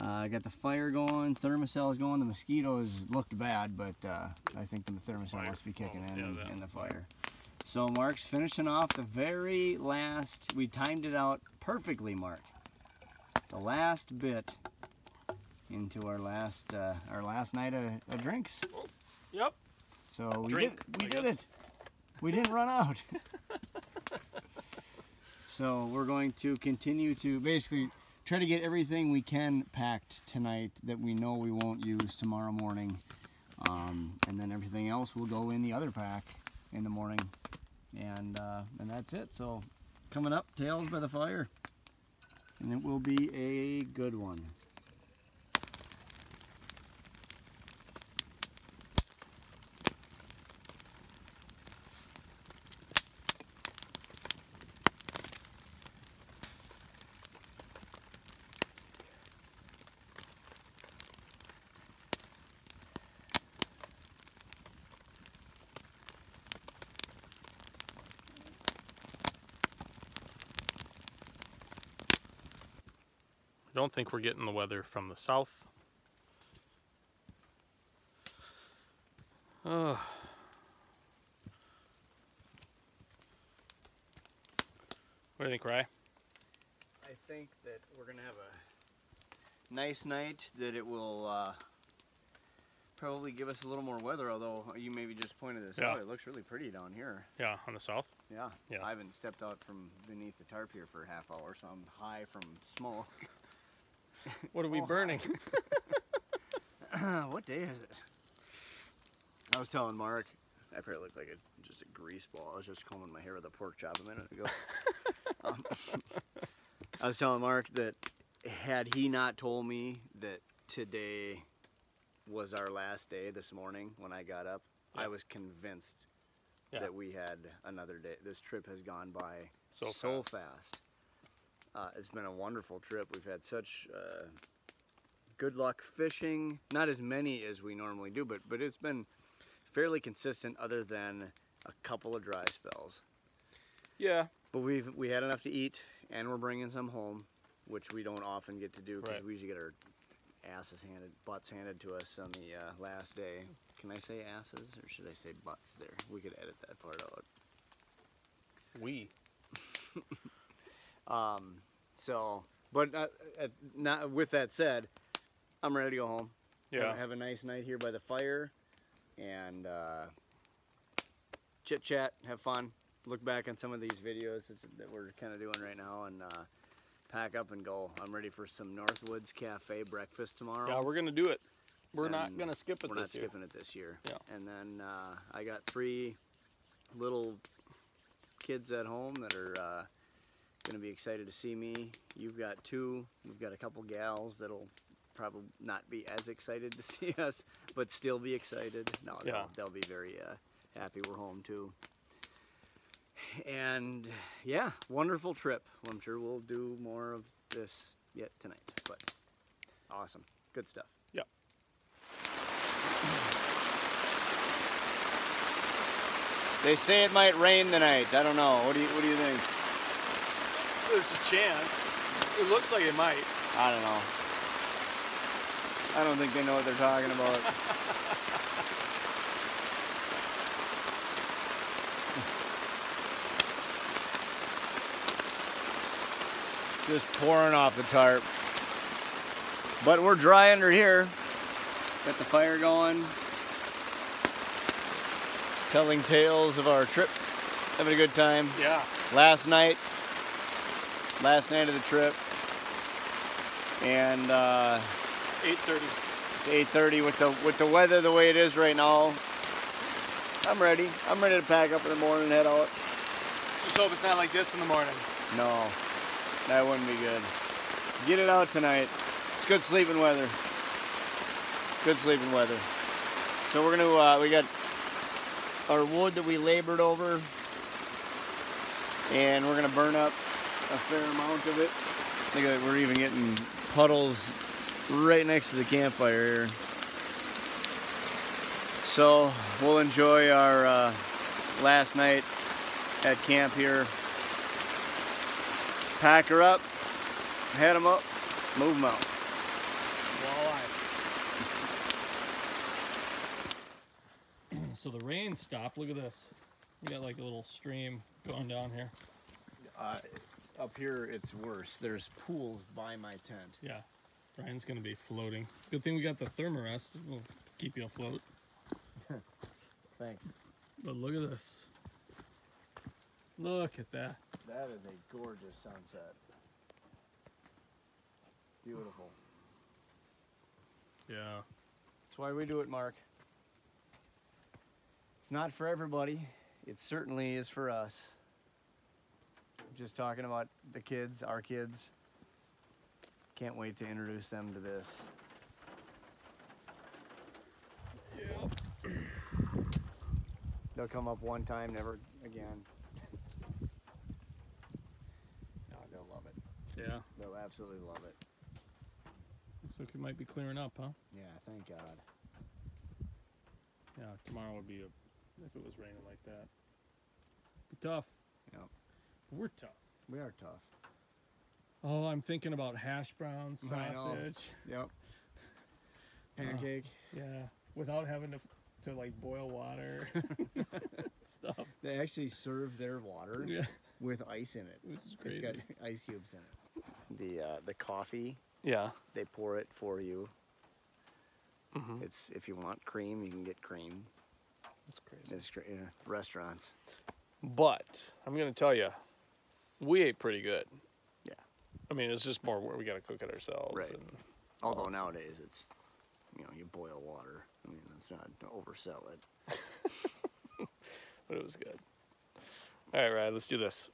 Uh, I got the fire going, Thermacell is going. The mosquitoes looked bad, but uh, I think the Thermacell Fire. must be kicking Oh, in yeah, in- that. the fire. So Mark's finishing off the very last. We timed it out perfectly, Mark. The last bit into our last uh, our last night of, of drinks. Yep. So we Drink, did we did it. We didn't run out. [laughs] so we're going to continue to basically try to get everything we can packed tonight that we know we won't use tomorrow morning. Um, and then everything else will go in the other pack in the morning. And uh, and that's it. So coming up, tails by the fire. And it will be a good one. Don't think we're getting the weather from the south. Oh. What do you think, Rye? I think that we're gonna have a nice night. That it will uh, probably give us a little more weather. Although you maybe just pointed this Yeah. out, it looks really pretty down here. Yeah, on the south. Yeah. Yeah. I haven't stepped out from beneath the tarp here for a half hour, so I'm high from smoke. [laughs] [laughs] What are we Oh, burning? [laughs] what day is it? I was telling Mark, I probably look like a, just a grease ball. I was just combing my hair with a pork chop a minute ago. [laughs] um, I was telling Mark that had he not told me that today was our last day this morning when I got up, I was convinced Yeah. that we had another day. This trip has gone by So so fast. fast. Uh, it's been a wonderful trip. We've had such uh, good luck fishing. Not as many as we normally do, but but it's been fairly consistent, other than a couple of dry spells. Yeah. But we've we had enough to eat, and we're bringing some home, which we don't often get to do because Right. we usually get our asses handed, butts handed to us on the uh, last day. Can I say asses or should I say butts? There, we could edit that part out. We. [laughs] Um, so, but uh, uh, not with that said, I'm ready to go home. Yeah. Have, a nice night here by the fire, and uh, chit chat, have fun. Look back on some of these videos that we're kind of doing right now, and uh, pack up and go. I'm ready for some Northwoods Cafe breakfast tomorrow. Yeah, we're gonna do it. We're not gonna skip it this year. We're not year. skipping it this year. Yeah. And then uh, I got three little kids at home that are uh, gonna be excited to see me. You've got two. We've got a couple gals that'll probably not be as excited to [laughs] see us, but still be excited. No, Yeah. they'll, they'll be very uh, happy we're home too. And yeah, wonderful trip. I'm sure we'll do more of this yet tonight, but awesome, good stuff. Yep. They say it might rain tonight. I don't know. What do you What do you think? There's a chance. It looks like it might. I don't know. I don't think they know what they're talking about. [laughs] Just pouring off the tarp. But we're dry under here. Got the fire going. Telling tales of our trip. Having a good time. Yeah. Last night. Last night of the trip. And uh, 8:30. it's 8:30 with the with the weather the way it is right now. I'm ready. I'm ready to pack up in the morning and head out. Just hope it's not like this in the morning. No, that wouldn't be good. Get it out tonight. It's good sleeping weather. Good sleeping weather. So we're gonna uh, we got our wood that we labored over, and we're gonna burn up a fair amount of it. Look at it, we're even getting puddles right next to the campfire here. So we'll enjoy our uh, last night at camp here. Pack her up, head them up, move them out. So the rain stopped. Look at this. We got like a little stream going down here. Uh, up here, it's worse. There's pools by my tent. Yeah. Brian's gonna be floating. Good thing we got the Therm-a-Rest. We'll keep you afloat. [laughs] Thanks. But look at this. Look at that. That is a gorgeous sunset. Beautiful. Yeah. That's why we do it, Mark. It's not for everybody. It certainly is for us. Just talking about the kids, our kids. Can't wait to introduce them to this. They'll come up one time, never again. No, they'll love it. Yeah. They'll absolutely love it. Looks like it might be clearing up, huh? Yeah, thank God. Yeah. Tomorrow would be a if it was raining like that. Be tough. Yep. But we're tough. We are tough. Oh, I'm thinking about hash browns, sausage. Yep. Pancake. Yeah. Without having to to like boil water [laughs] stuff. They actually serve their water Yeah. with ice in it. This is It's crazy. got ice cubes in it. The uh, the coffee Yeah. they pour it for you. Mhm. It's if you want cream, you can get cream. That's crazy. It's great. Yeah, restaurants. But I'm gonna tell you, we ate pretty good. Yeah. I mean, it's just more where we gotta cook it ourselves. Right. And, Although nowadays it's, you know, you boil water. I mean, that's not to oversell it. [laughs] but it was good. All right, Ryan, let's do this.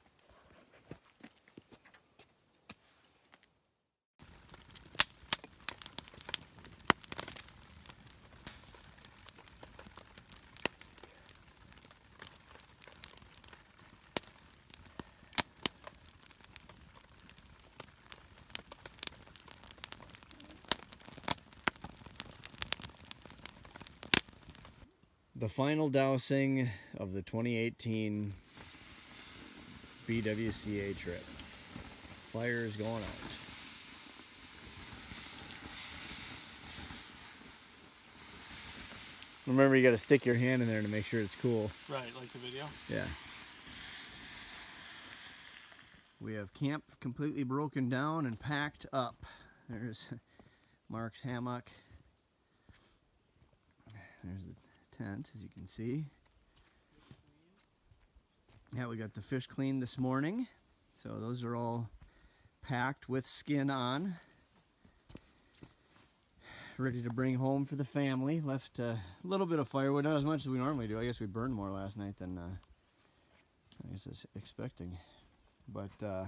Final dousing of the 2018 BWCA trip. Fire is going out. Remember, you got to stick your hand in there to make sure it's cool. Right, like the video. Yeah. We have camp completely broken down and packed up. There's Mark's hammock. There's the tent, as you can see. Yeah, we got the fish cleaned this morning. So those are all packed with skin on. Ready to bring home for the family. Left a little bit of firewood, not as much as we normally do. I guess we burned more last night than uh, I guess I was expecting. But uh,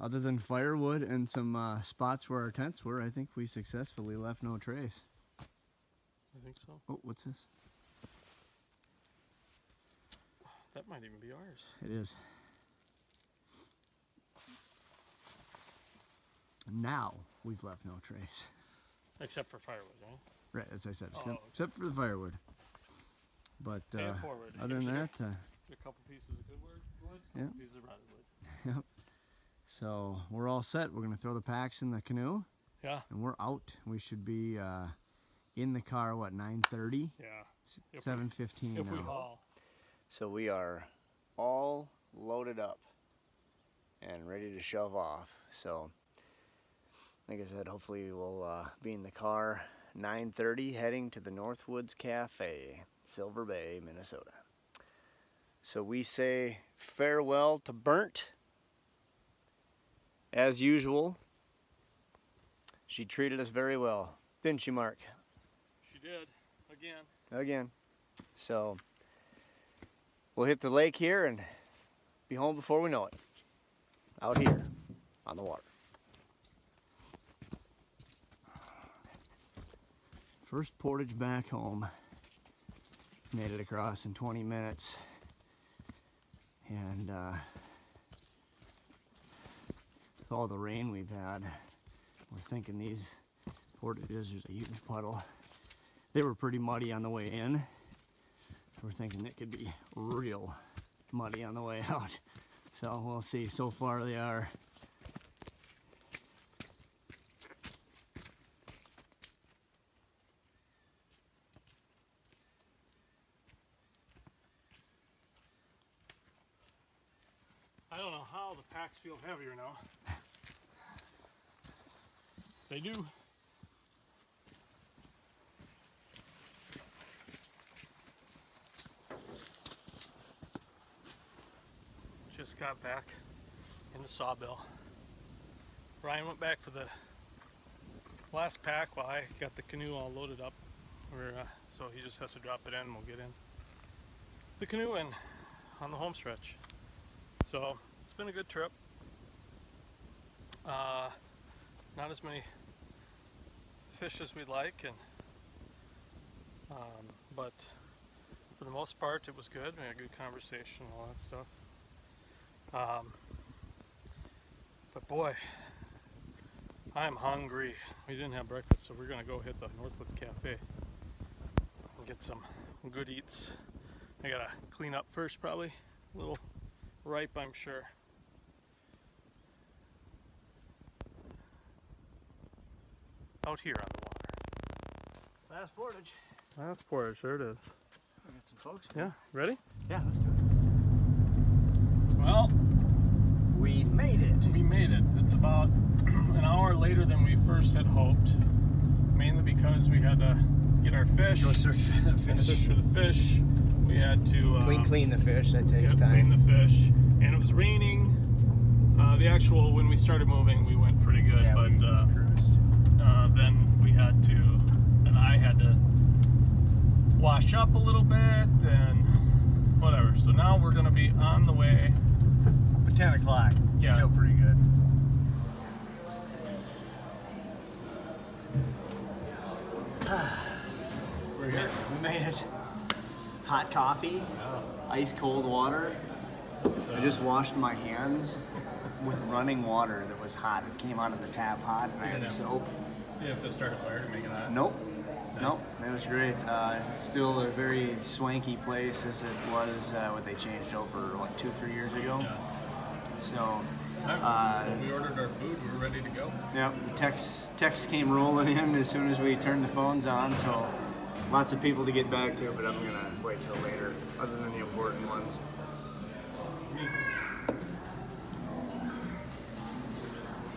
other than firewood and some uh, spots where our tents were, I think we successfully left no trace. I think so. Oh, what's this? That might even be ours. It is. Now we've left no trace. Except for firewood, right? Right, as I said, Oh, except, okay. except for the firewood. But uh, other than that, uh, A couple pieces of good wood, wood Yeah. pieces of rotted wood. So we're all set. We're gonna throw the packs in the canoe, Yeah, and we're out. We should be uh, in the car. What 9:30? yeah. If we- 7:15 If we haul. So we are all loaded up and ready to shove off. So, like I said, hopefully we'll uh, be in the car 9:30, heading to the Northwoods Cafe, Silver Bay, Minnesota. So we say farewell to Burnt. As usual, she treated us very well, didn't she, Mark? She did. Again. again. So we'll hit the lake here and be home before we know it. Out here on the water. First portage back home. Made it across in 20 minutes. And uh, with all the rain we've had, we're thinking these portages, there's a huge puddle. They were pretty muddy on the way in. We're thinking it could be real muddy on the way [laughs] out. So we'll see. So far they are. I don't know how the packs feel heavier now. They do. Just got back in the Sawbill. Ryan went back for the last pack while I got the canoe all loaded up. We're, uh, so he just has to drop it in and we'll get in the canoe and on the home stretch. So it's been a good trip. Uh, not as many fish as we'd like, and um, but for the most part, it was good. We had a good conversation, all that stuff. Um, but boy, I'm hungry. We didn't have breakfast, so we're gonna go hit the Northwoods Cafe and get some good eats. I gotta clean up first, probably. A little ripe, I'm sure. Out here on the water. Last portage. Last portage, there it is. We got some folks. Yeah, ready? Yeah, let's do it. Well, We we made it. we made it. It's about [clears throat] an hour later than we first had hoped, mainly because we had to get our fish, Go search for the search fish. for the fish. We had to uh, Clean, clean the fish. That takes yeah, time. clean the fish, and it was raining. Uh, the actual when we started moving, we went pretty good, yeah, but we uh, had to, and I had to wash up a little bit and whatever. So now we're gonna be on the way. But 10 o'clock. Yeah. Still pretty good. [sighs] We're here. We made it. Hot coffee, ice cold water. I just washed my hands with running water that was hot. It came out of the tap hot, and I had soap. You have to start a fire to make it hot. Nope. Nope. It was great. Uh, still a very swanky place as it was uh, what they changed over, like two, three years ago? Yeah. So, Uh, when we ordered our food, we were ready to go. yeah, the texts, texts came rolling in as soon as we turned the phones on, so lots of people to get back to, but I'm going to wait till later, other than the important ones.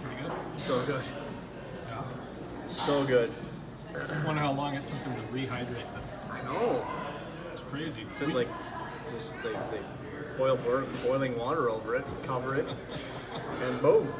Pretty good. So good. So good. I wonder how long it took them to rehydrate this. I know. It's crazy. Feel We- like just they, they boil boiling water over it, cover it, and boom.